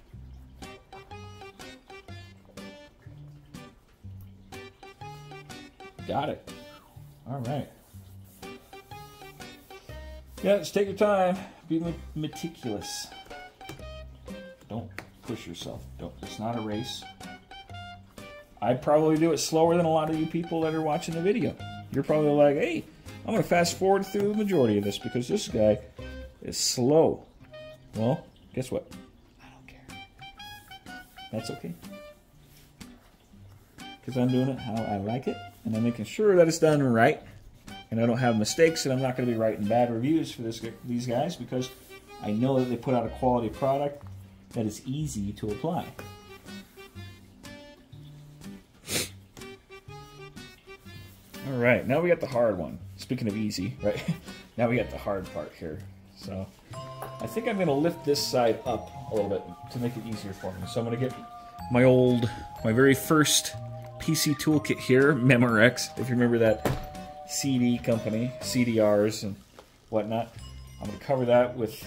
Got it. All right. Yeah, just take your time. Be meticulous. Don't push yourself. Don't. It's not a race. I'd probably do it slower than a lot of you people that are watching the video. You're probably like, hey, I'm going to fast forward through the majority of this because this guy is slow. Well, guess what? That's okay. Because I'm doing it how I like it, and I'm making sure that it's done right, and I don't have mistakes, and I'm not going to be writing bad reviews for this these guys because I know that they put out a quality product that is easy to apply. All right, now we got the hard one. Speaking of easy, right? now we got the hard part here. So I think I'm going to lift this side up a little bit to make it easier for me. So I'm going to get my old, my very first PC toolkit here, Memorex, if you remember that CD company, CDRs and whatnot. I'm going to cover that with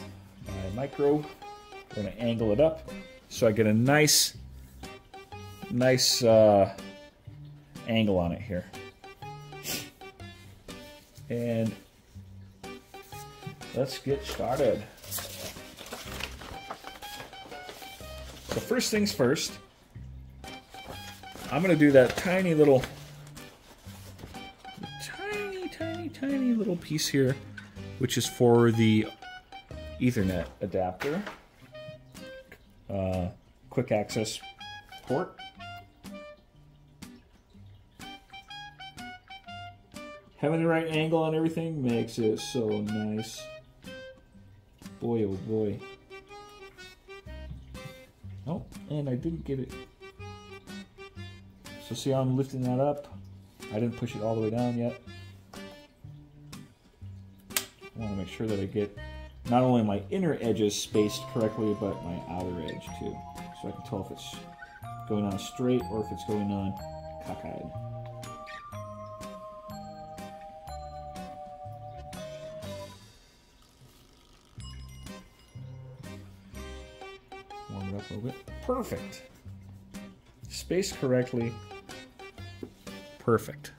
my micro. We're going to angle it up so I get a nice, nice uh, angle on it here. And let's get started. So first things first, I'm going to do that tiny little, tiny, tiny, tiny little piece here, which is for the Ethernet adapter, uh, quick access port. Having the right angle on everything makes it so nice. Boy, oh boy. And I didn't get it. So see how I'm lifting that up? I didn't push it all the way down yet. I want to make sure that I get not only my inner edges spaced correctly, but my outer edge too. So I can tell if it's going on straight or if it's going on cockeyed. Perfect. Spaced correctly. Perfect.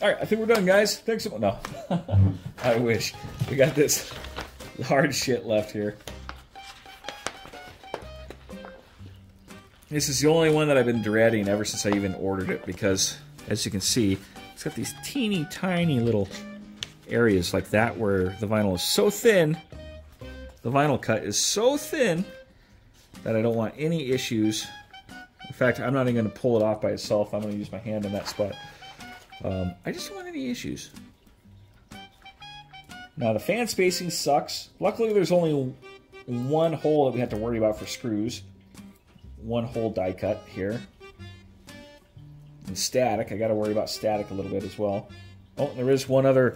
All right, I think we're done, guys. Thanks so much. No, I wish. We got this hard shit left here. This is the only one that I've been dreading ever since I even ordered it because, as you can see, it's got these teeny tiny little areas like that where the vinyl is so thin the vinyl cut is so thin that I don't want any issues. In fact, I'm not even going to pull it off by itself. I'm going to use my hand in that spot. Um, I just don't want any issues. Now, the fan spacing sucks. Luckily, there's only one hole that we have to worry about for screws. One hole die cut here. And static, I got to worry about static a little bit as well. Oh, there is one other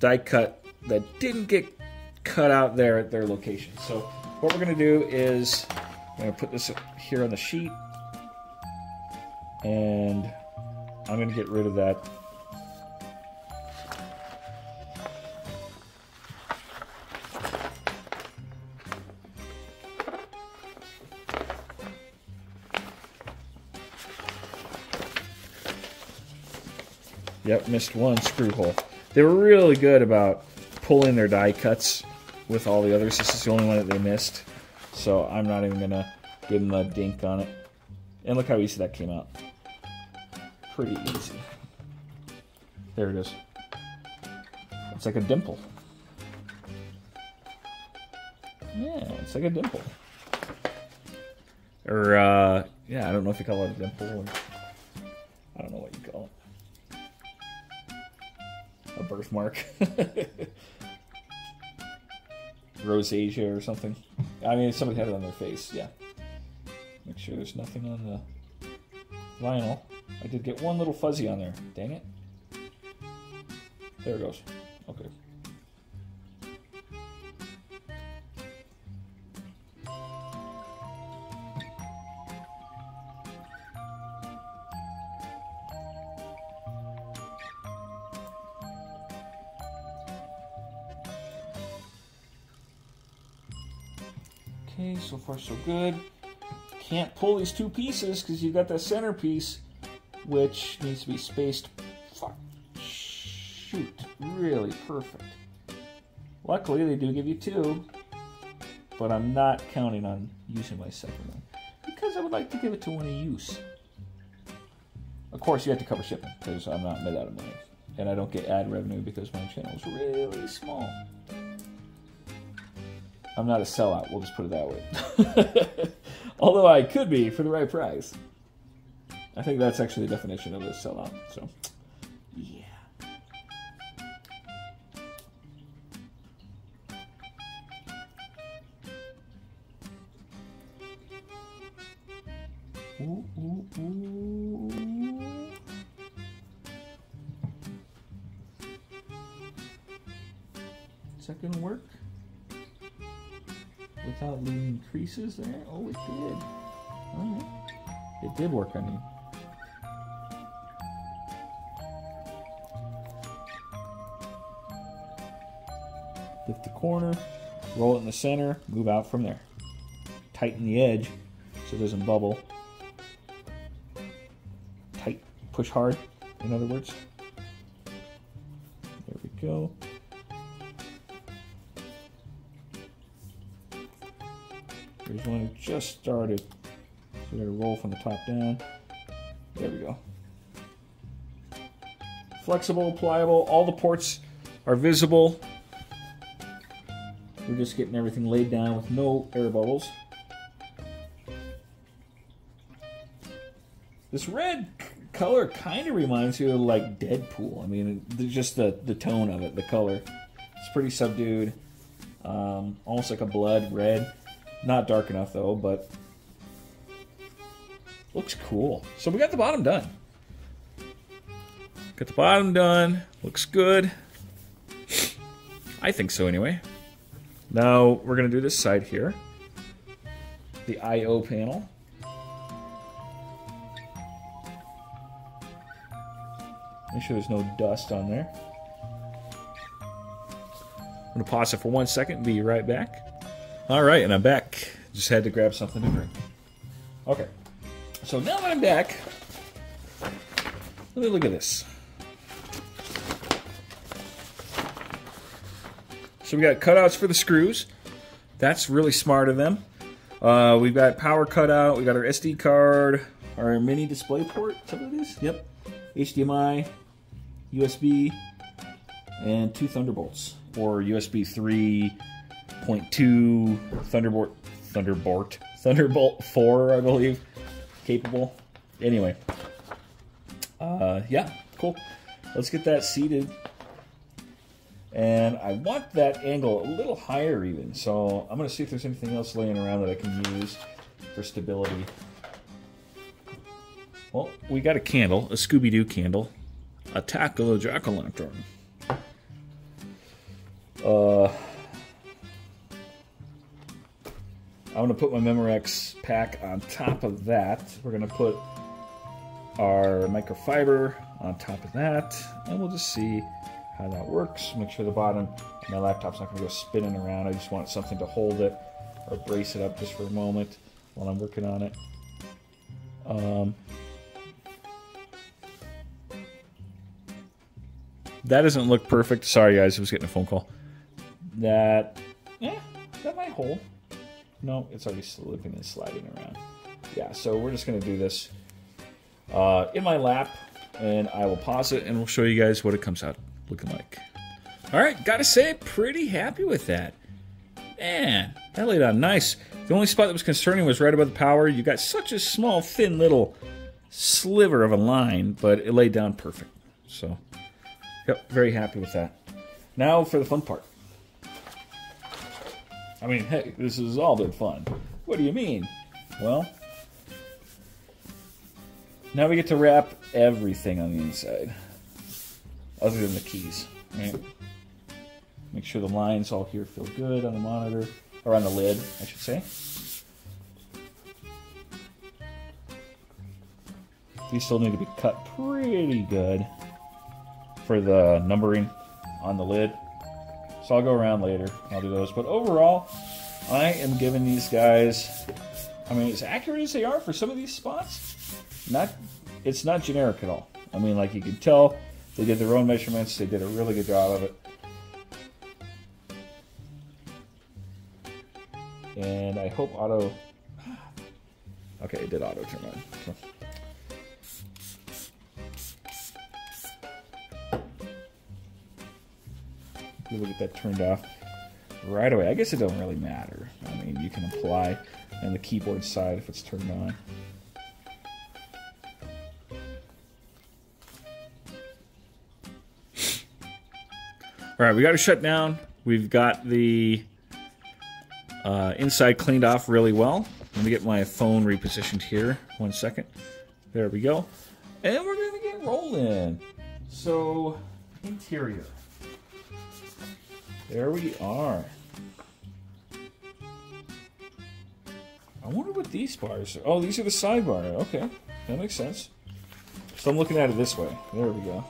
die cut that didn't get cut out there at their location. So what we're going to do is I'm going to put this here on the sheet and I'm going to get rid of that Yep, missed one screw hole. They were really good about pulling their die cuts with all the others. This is the only one that they missed. So I'm not even to give him a dink on it. And look how easy that came out. Pretty easy. There it is. It's like a dimple. Yeah, it's like a dimple. Or, uh, yeah, I don't know if you call it a dimple. Or, I don't know what you call it. A birthmark. rosacea or something. I mean, somebody had it on their face, yeah. Make sure there's nothing on the vinyl. I did get one little fuzzy on there. Dang it. There it goes. Okay. Far so good. Can't pull these two pieces because you've got that center piece, which needs to be spaced. Fuck. Shoot. Really perfect. Luckily, they do give you two, but I'm not counting on using my second one because I would like to give it to one of use. Of course, you have to cover shipping because I'm not made out of money. And I don't get ad revenue because my channel is really small. I'm not a sellout, we'll just put it that way. Although I could be for the right price. I think that's actually the definition of a sellout. So, there? Oh, it did. Alright. It did work, I mean. Lift the corner, roll it in the center, move out from there. Tighten the edge so it doesn't bubble. Tight, push hard, in other words. There we go. Just started. So we gotta roll from the top down. There we go. Flexible, pliable, all the ports are visible. We're just getting everything laid down with no air bubbles. This red color kind of reminds you of like Deadpool. I mean, just the, the tone of it, the color. It's pretty subdued. Um, almost like a blood red. Not dark enough though, but looks cool. So we got the bottom done. Got the bottom done. Looks good. I think so anyway. Now we're going to do this side here. The I.O. panel. Make sure there's no dust on there. I'm to pause it for one second be right back. All right, and I'm back. Just had to grab something to drink. Okay, so now that I'm back, let me look at this. So we got cutouts for the screws. That's really smart of them. Uh, we've got power cutout. We got our SD card, our mini display port. Is that what it is? Yep. HDMI, USB, and two Thunderbolts, or USB 3.2 Thunderbolt, Thunderbolt, Thunderbolt 4, I believe, capable. Anyway, uh, yeah, cool. Let's get that seated. And I want that angle a little higher even, so I'm going to see if there's anything else laying around that I can use for stability. Well, we got a candle, a Scooby-Doo candle, a tackle, a jack-o'-lantern. Uh, I'm to put my Memorex pack on top of that. We're to put our microfiber on top of that, and we'll just see how that works. Make sure the bottom my laptop's not to go spinning around. I just want something to hold it or brace it up just for a moment while I'm working on it. Um, that doesn't look perfect. Sorry, guys, I was getting a phone call. That, yeah, that might hold. No, it's already slipping and sliding around. Yeah, so we're just to do this uh, in my lap, and I will pause it, and we'll show you guys what it comes out looking like. All right, gotta say, pretty happy with that. Man, that laid on nice. The only spot that was concerning was right above the power. You got such a small, thin little sliver of a line, but it laid down perfect. So, yep, very happy with that. Now for the fun part. I mean, hey, this has all been fun. What do you mean? Well, now we get to wrap everything on the inside other than the keys. Right? Make sure the lines all here feel good on the monitor, or on the lid, I should say. These still need to be cut pretty good for the numbering on the lid. So I'll go around later. I'll do those. But overall, I am giving these guys, I mean, as accurate as they are for some of these spots, not, it's not generic at all. I mean, like you can tell, they did their own measurements. They did a really good job of it. And I hope auto. Okay, it did auto turn on. We'll get that turned off right away. I guess it don't really matter. I mean, you can apply on the keyboard side if it's turned on. All right, we got to shut down. We've got the uh, inside cleaned off really well. Let me get my phone repositioned here. One second. There we go. And we're going to get rolling. So, interior. There we are. I wonder what these bars are. Oh, these are the sidebar. Okay, that makes sense. So I'm looking at it this way. There we go.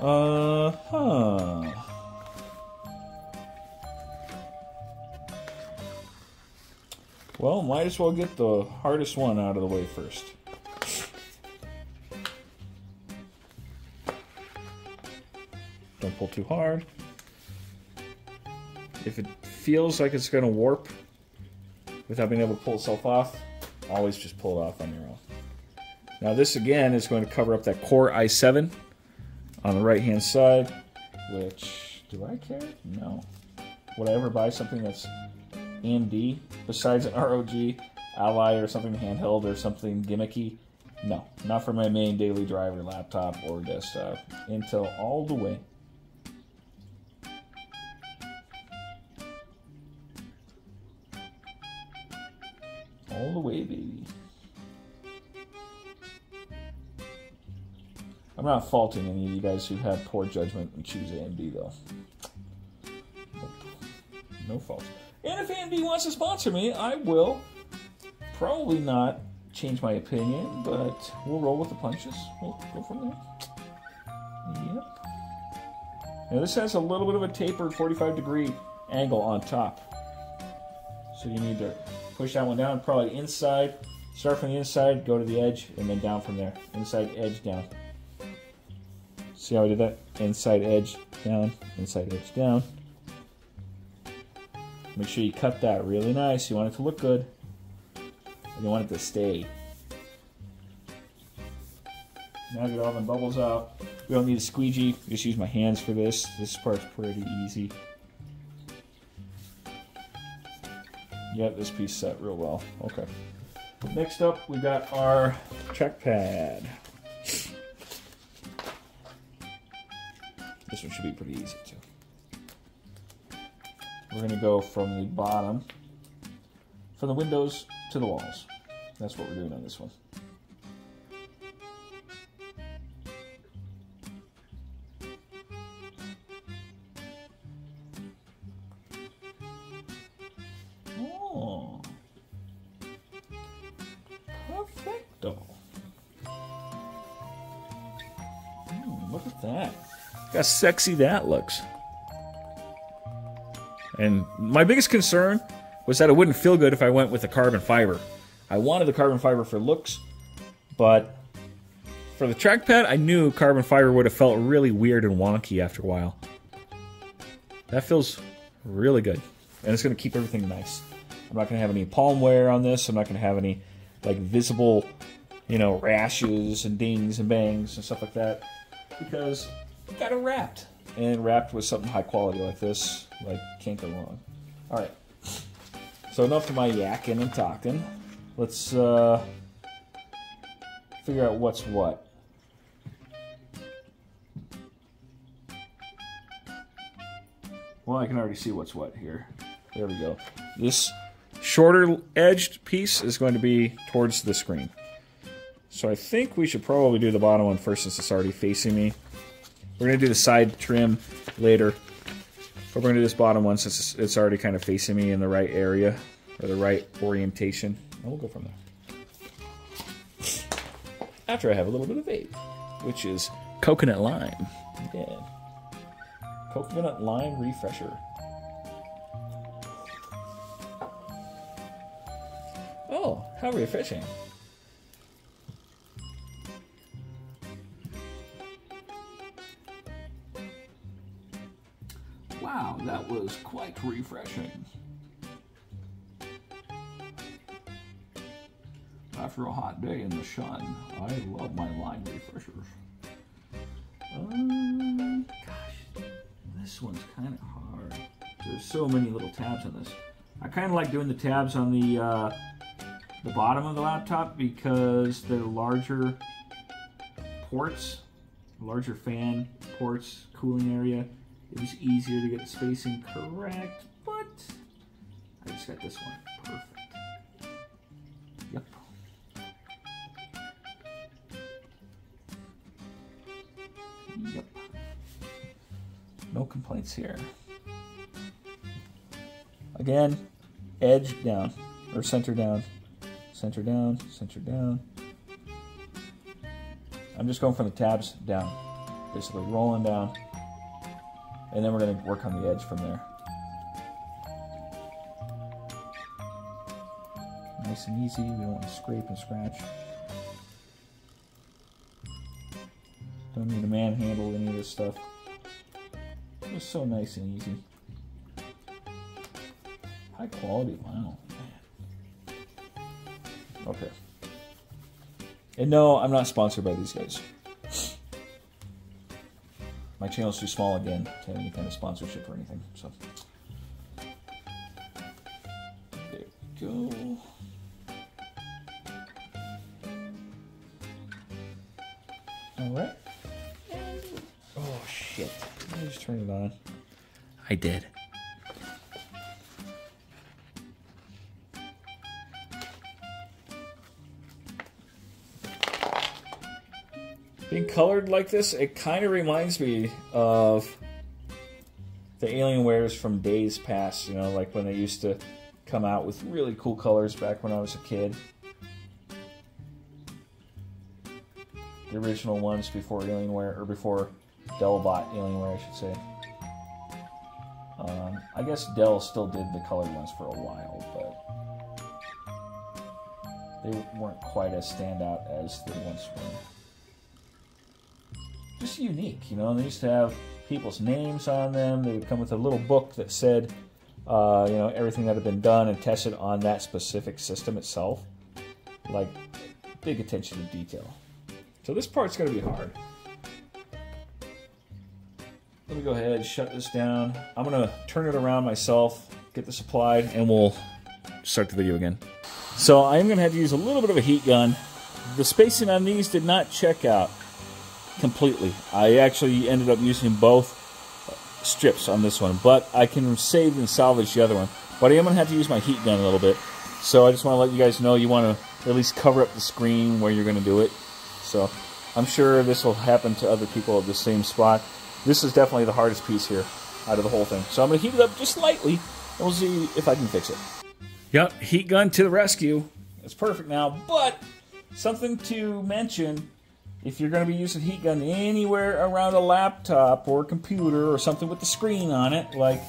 Uh huh. Well, might as well get the hardest one out of the way first. Pull too hard. If it feels like it's going to warp without being able to pull itself off, always just pull it off on your own. Now this again is going to cover up that Core i7 on the right hand side, which, do I care? No. Would I ever buy something that's AMD besides an ROG Ally or something handheld or something gimmicky? No, not for my main daily driver laptop or desktop. Intel all the way. All the way, baby. I'm not faulting any of you guys who have poor judgment and choose AMD though. No fault. And if AMD wants to sponsor me, I will. Probably not change my opinion, but we'll roll with the punches. We'll go from there. Yep. Now this has a little bit of a tapered 45 degree angle on top. So you need to push that one down, probably inside. Start from the inside, go to the edge, and then down from there. Inside, edge, down. See how I did that? Inside edge down, inside edge down. Make sure you cut that really nice. You want it to look good. And you want it to stay. Now get all the bubbles out. We don't need a squeegee. Just use my hands for this. This part's pretty easy. Yep, this piece set real well. Okay. Next up, we got our trackpad. This one should be pretty easy too. We're going to go from the bottom, from the windows to the walls. That's what we're doing on this one. How sexy that looks. And my biggest concern was that it wouldn't feel good if I went with the carbon fiber. I wanted the carbon fiber for looks, but for the trackpad, I knew carbon fiber would have felt really weird and wonky after a while. That feels really good. And it's going to keep everything nice. I'm not going to have any palm wear on this. I'm not going to have any like visible, you know, rashes and dings and bangs and stuff like that because got it wrapped. And wrapped with something high quality like this, like can't go wrong. All right. So enough of my yakking and talking. Let's uh, figure out what's what. Well, I can already see what's what here. There we go. This shorter edged piece is going to be towards the screen. So I think we should probably do the bottom one first since it's already facing me. We're going to do the side trim later. But we're going to do this bottom one since it's already kind of facing me in the right area or the right orientation. And we'll go from there. After I have a little bit of vape, which is coconut lime. Yeah. Coconut lime refresher. Oh, how refreshing. That was quite refreshing. After a hot day in the sun, I love my lime refreshers. Um, gosh, this one's kind of hard. There's so many little tabs on this. I kind of like doing the tabs on the uh, the bottom of the laptop because they're larger ports, larger fan ports, cooling area. It was easier to get the spacing correct, but I just got this one perfect. Yep. Yep. No complaints here. Again, edge down, or center down, center down, center down. I'm just going from the tabs down, basically rolling down, and then we're going to work on the edge from there. Nice and easy, we don't want to scrape and scratch. Don't need to manhandle any of this stuff. It's so nice and easy. High quality, wow. Okay. And no, I'm not sponsored by these guys. My channel's too small again to have any kind of sponsorship or anything. So there we go. All right. Oh shit! Me just turn it on. I did. Colored like this, it kind of reminds me of the Alienwares from days past, you know, like when they used to come out with really cool colors back when I was a kid. The original ones before Alienware, or before Dell bought Alienware, I should say. Um, I guess Dell still did the colored ones for a while, but they weren't quite as standout as they once were unique, you know. And they used to have people's names on them. They would come with a little book that said, uh, you know, everything that had been done and tested on that specific system itself. Like, big attention to detail. So this part's going to be hard. Let me go ahead, and shut this down. I'm going to turn it around myself, get this applied, and we'll start the video again. So I am going to have to use a little bit of a heat gun. The spacing on these did not check out completely. I actually ended up using both strips on this one, but I can save and salvage the other one. But I am going to have to use my heat gun a little bit. So I just want to let you guys know you want to at least cover up the screen where you're going to do it. So I'm sure this will happen to other people at the same spot. This is definitely the hardest piece here out of the whole thing. So I'm going to heat it up just lightly, and we'll see if I can fix it. Yep, heat gun to the rescue. It's perfect now, but something to mention if you're going to be using heat gun anywhere around a laptop or a computer or something with the screen on it, like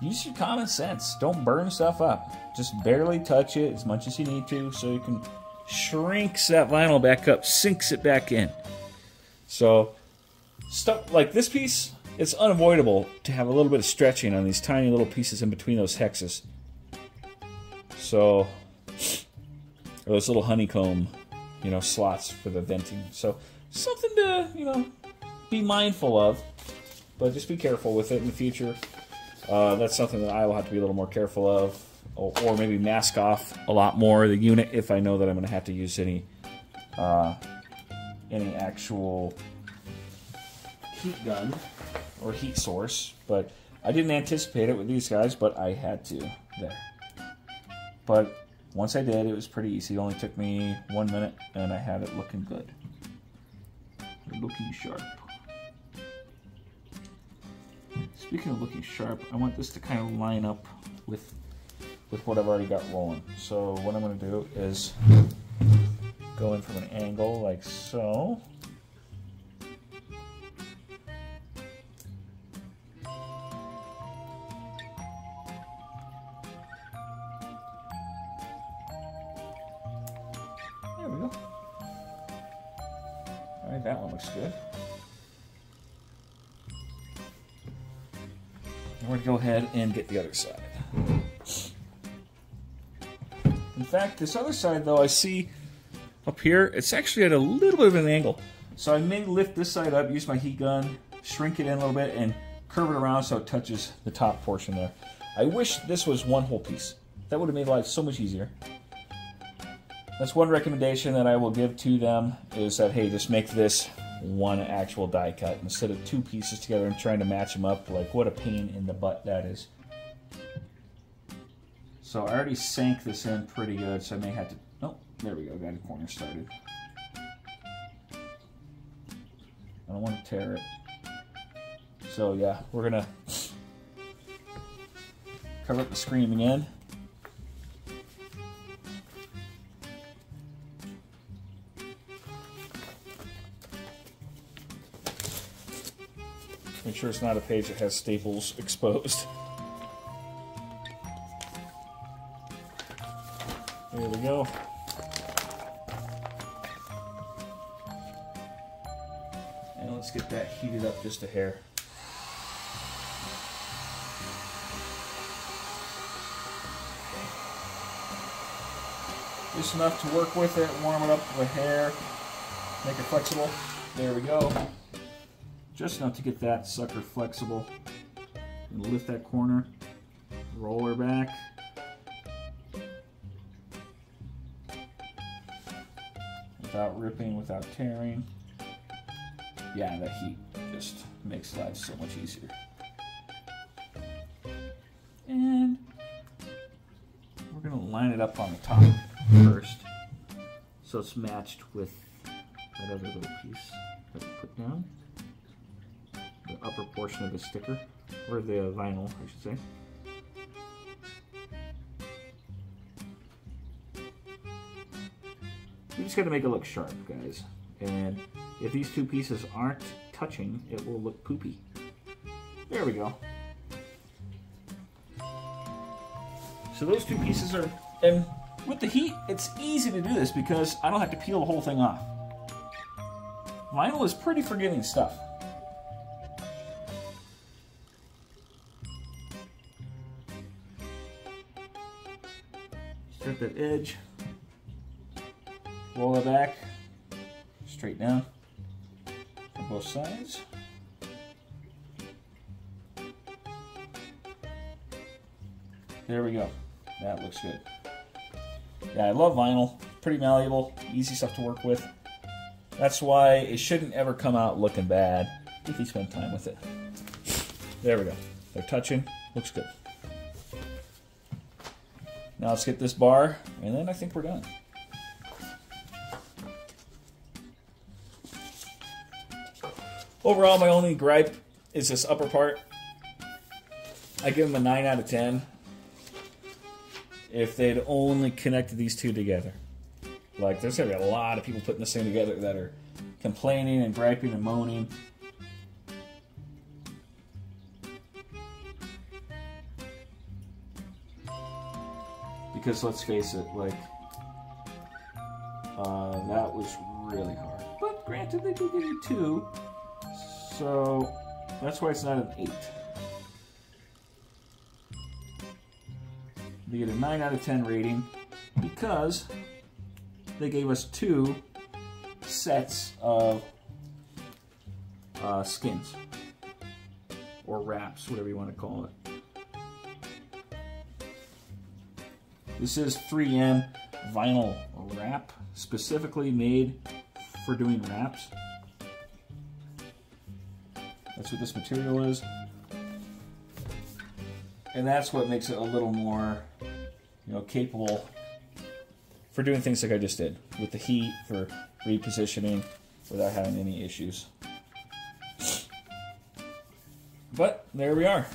use your common sense. Don't burn stuff up. Just barely touch it as much as you need to so you can shrinks that vinyl back up, sinks it back in. So stuff like this piece, it's unavoidable to have a little bit of stretching on these tiny little pieces in between those hexes. So those little honeycomb you know, slots for the venting. So something to, you know, be mindful of, but just be careful with it in the future. Uh, that's something that I will have to be a little more careful of, or, or, maybe mask off a lot more the unit if I know that I'm going to have to use any uh, any actual heat gun or heat source. But I didn't anticipate it with these guys, but I had to there. But once I did, it was pretty easy. It only took me one minute, and I had it looking good. Looking sharp. Speaking of looking sharp, I want this to kind of line up with with what I've already got rolling. So what I'm going to do is go in from an angle like so. Good. we're going to go ahead and get the other side. In fact, this other side, though, I see up here, it's actually at a little bit of an angle. So I may lift this side up, use my heat gun, shrink it in a little bit, and curve it around so it touches the top portion there. I wish this was one whole piece. That would have made life so much easier. That's one recommendation that I will give to them is that, hey, just make this one actual die cut instead of two pieces together and trying to match them up. Like, what a pain in the butt that is. So I already sank this in pretty good, so I may have to... Oh, there we go, got a corner started. I don't want to tear it. So yeah, we're gonna cover up the screen again. Sure it's not a page that has staples exposed. There we go. And let's get that heated up just a hair. Just enough to work with it, warm it up with hair, make it flexible. There we go. Just enough to get that sucker flexible. And lift that corner, roll her back. Without ripping, without tearing. Yeah, the heat just makes life so much easier. And we're gonna line it up on the top first. So it's matched with that other little piece that we put down. Upper portion of the sticker, or the vinyl, I should say. You just gotta make it look sharp, guys. And if these two pieces aren't touching, it will look poopy. There we go. So those two pieces are, and with the heat, it's easy to do this because I don't have to peel the whole thing off. Vinyl is pretty forgiving stuff. Strip that edge, roll it back, straight down on both sides. There we go. That looks good. Yeah, I love vinyl. Pretty malleable, easy stuff to work with. That's why it shouldn't ever come out looking bad if you spend time with it. There we go. They're touching. Looks good. Now let's get this bar, and then I think we're done. Overall, my only gripe is this upper part. I give them a 9 out of 10 if they'd only connected these two together. Like, there's gonna be a lot of people putting this thing together that are complaining and griping and moaning. Because let's face it, like, uh, that was really hard. But granted, they do give you two, so that's why it's not an eight. They get a 9 out of 10 rating because they gave us two sets of uh, skins or wraps, whatever you want to call it. This is 3M vinyl wrap, specifically made for doing wraps. That's what this material is. And that's what makes it a little more, you know, capable for doing things like I just did with the heat, for repositioning without having any issues. But there we are.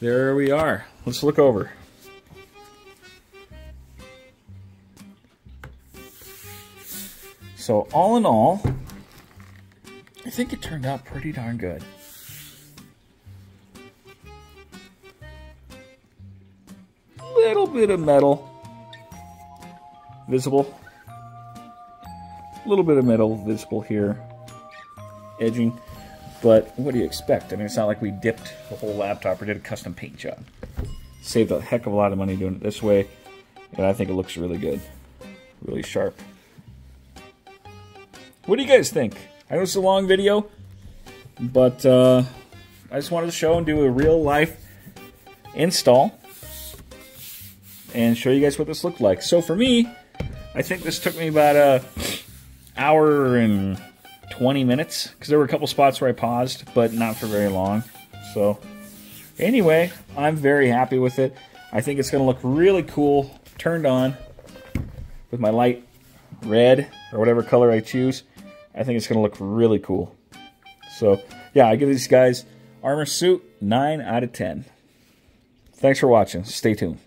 There we are. Let's look over. So all in all, I think it turned out pretty darn good. Little bit of metal visible. A little bit of metal visible here, edging. But what do you expect? I mean, it's not like we dipped the whole laptop or did a custom paint job. Saved a heck of a lot of money doing it this way, and I think it looks really good. Really sharp. What do you guys think? I know it's a long video, but uh, I just wanted to show and do a real life install and show you guys what this looked like. So for me, I think this took me about a hour and 20 minutes because there were a couple spots where I paused, but not for very long. So anyway, I'm very happy with it. I think it's going to look really cool turned on with my light red or whatever color I choose. I think it's going to look really cool. So yeah, I give these guys ArmorSuit 9 out of 10. Thanks for watching. Stay tuned.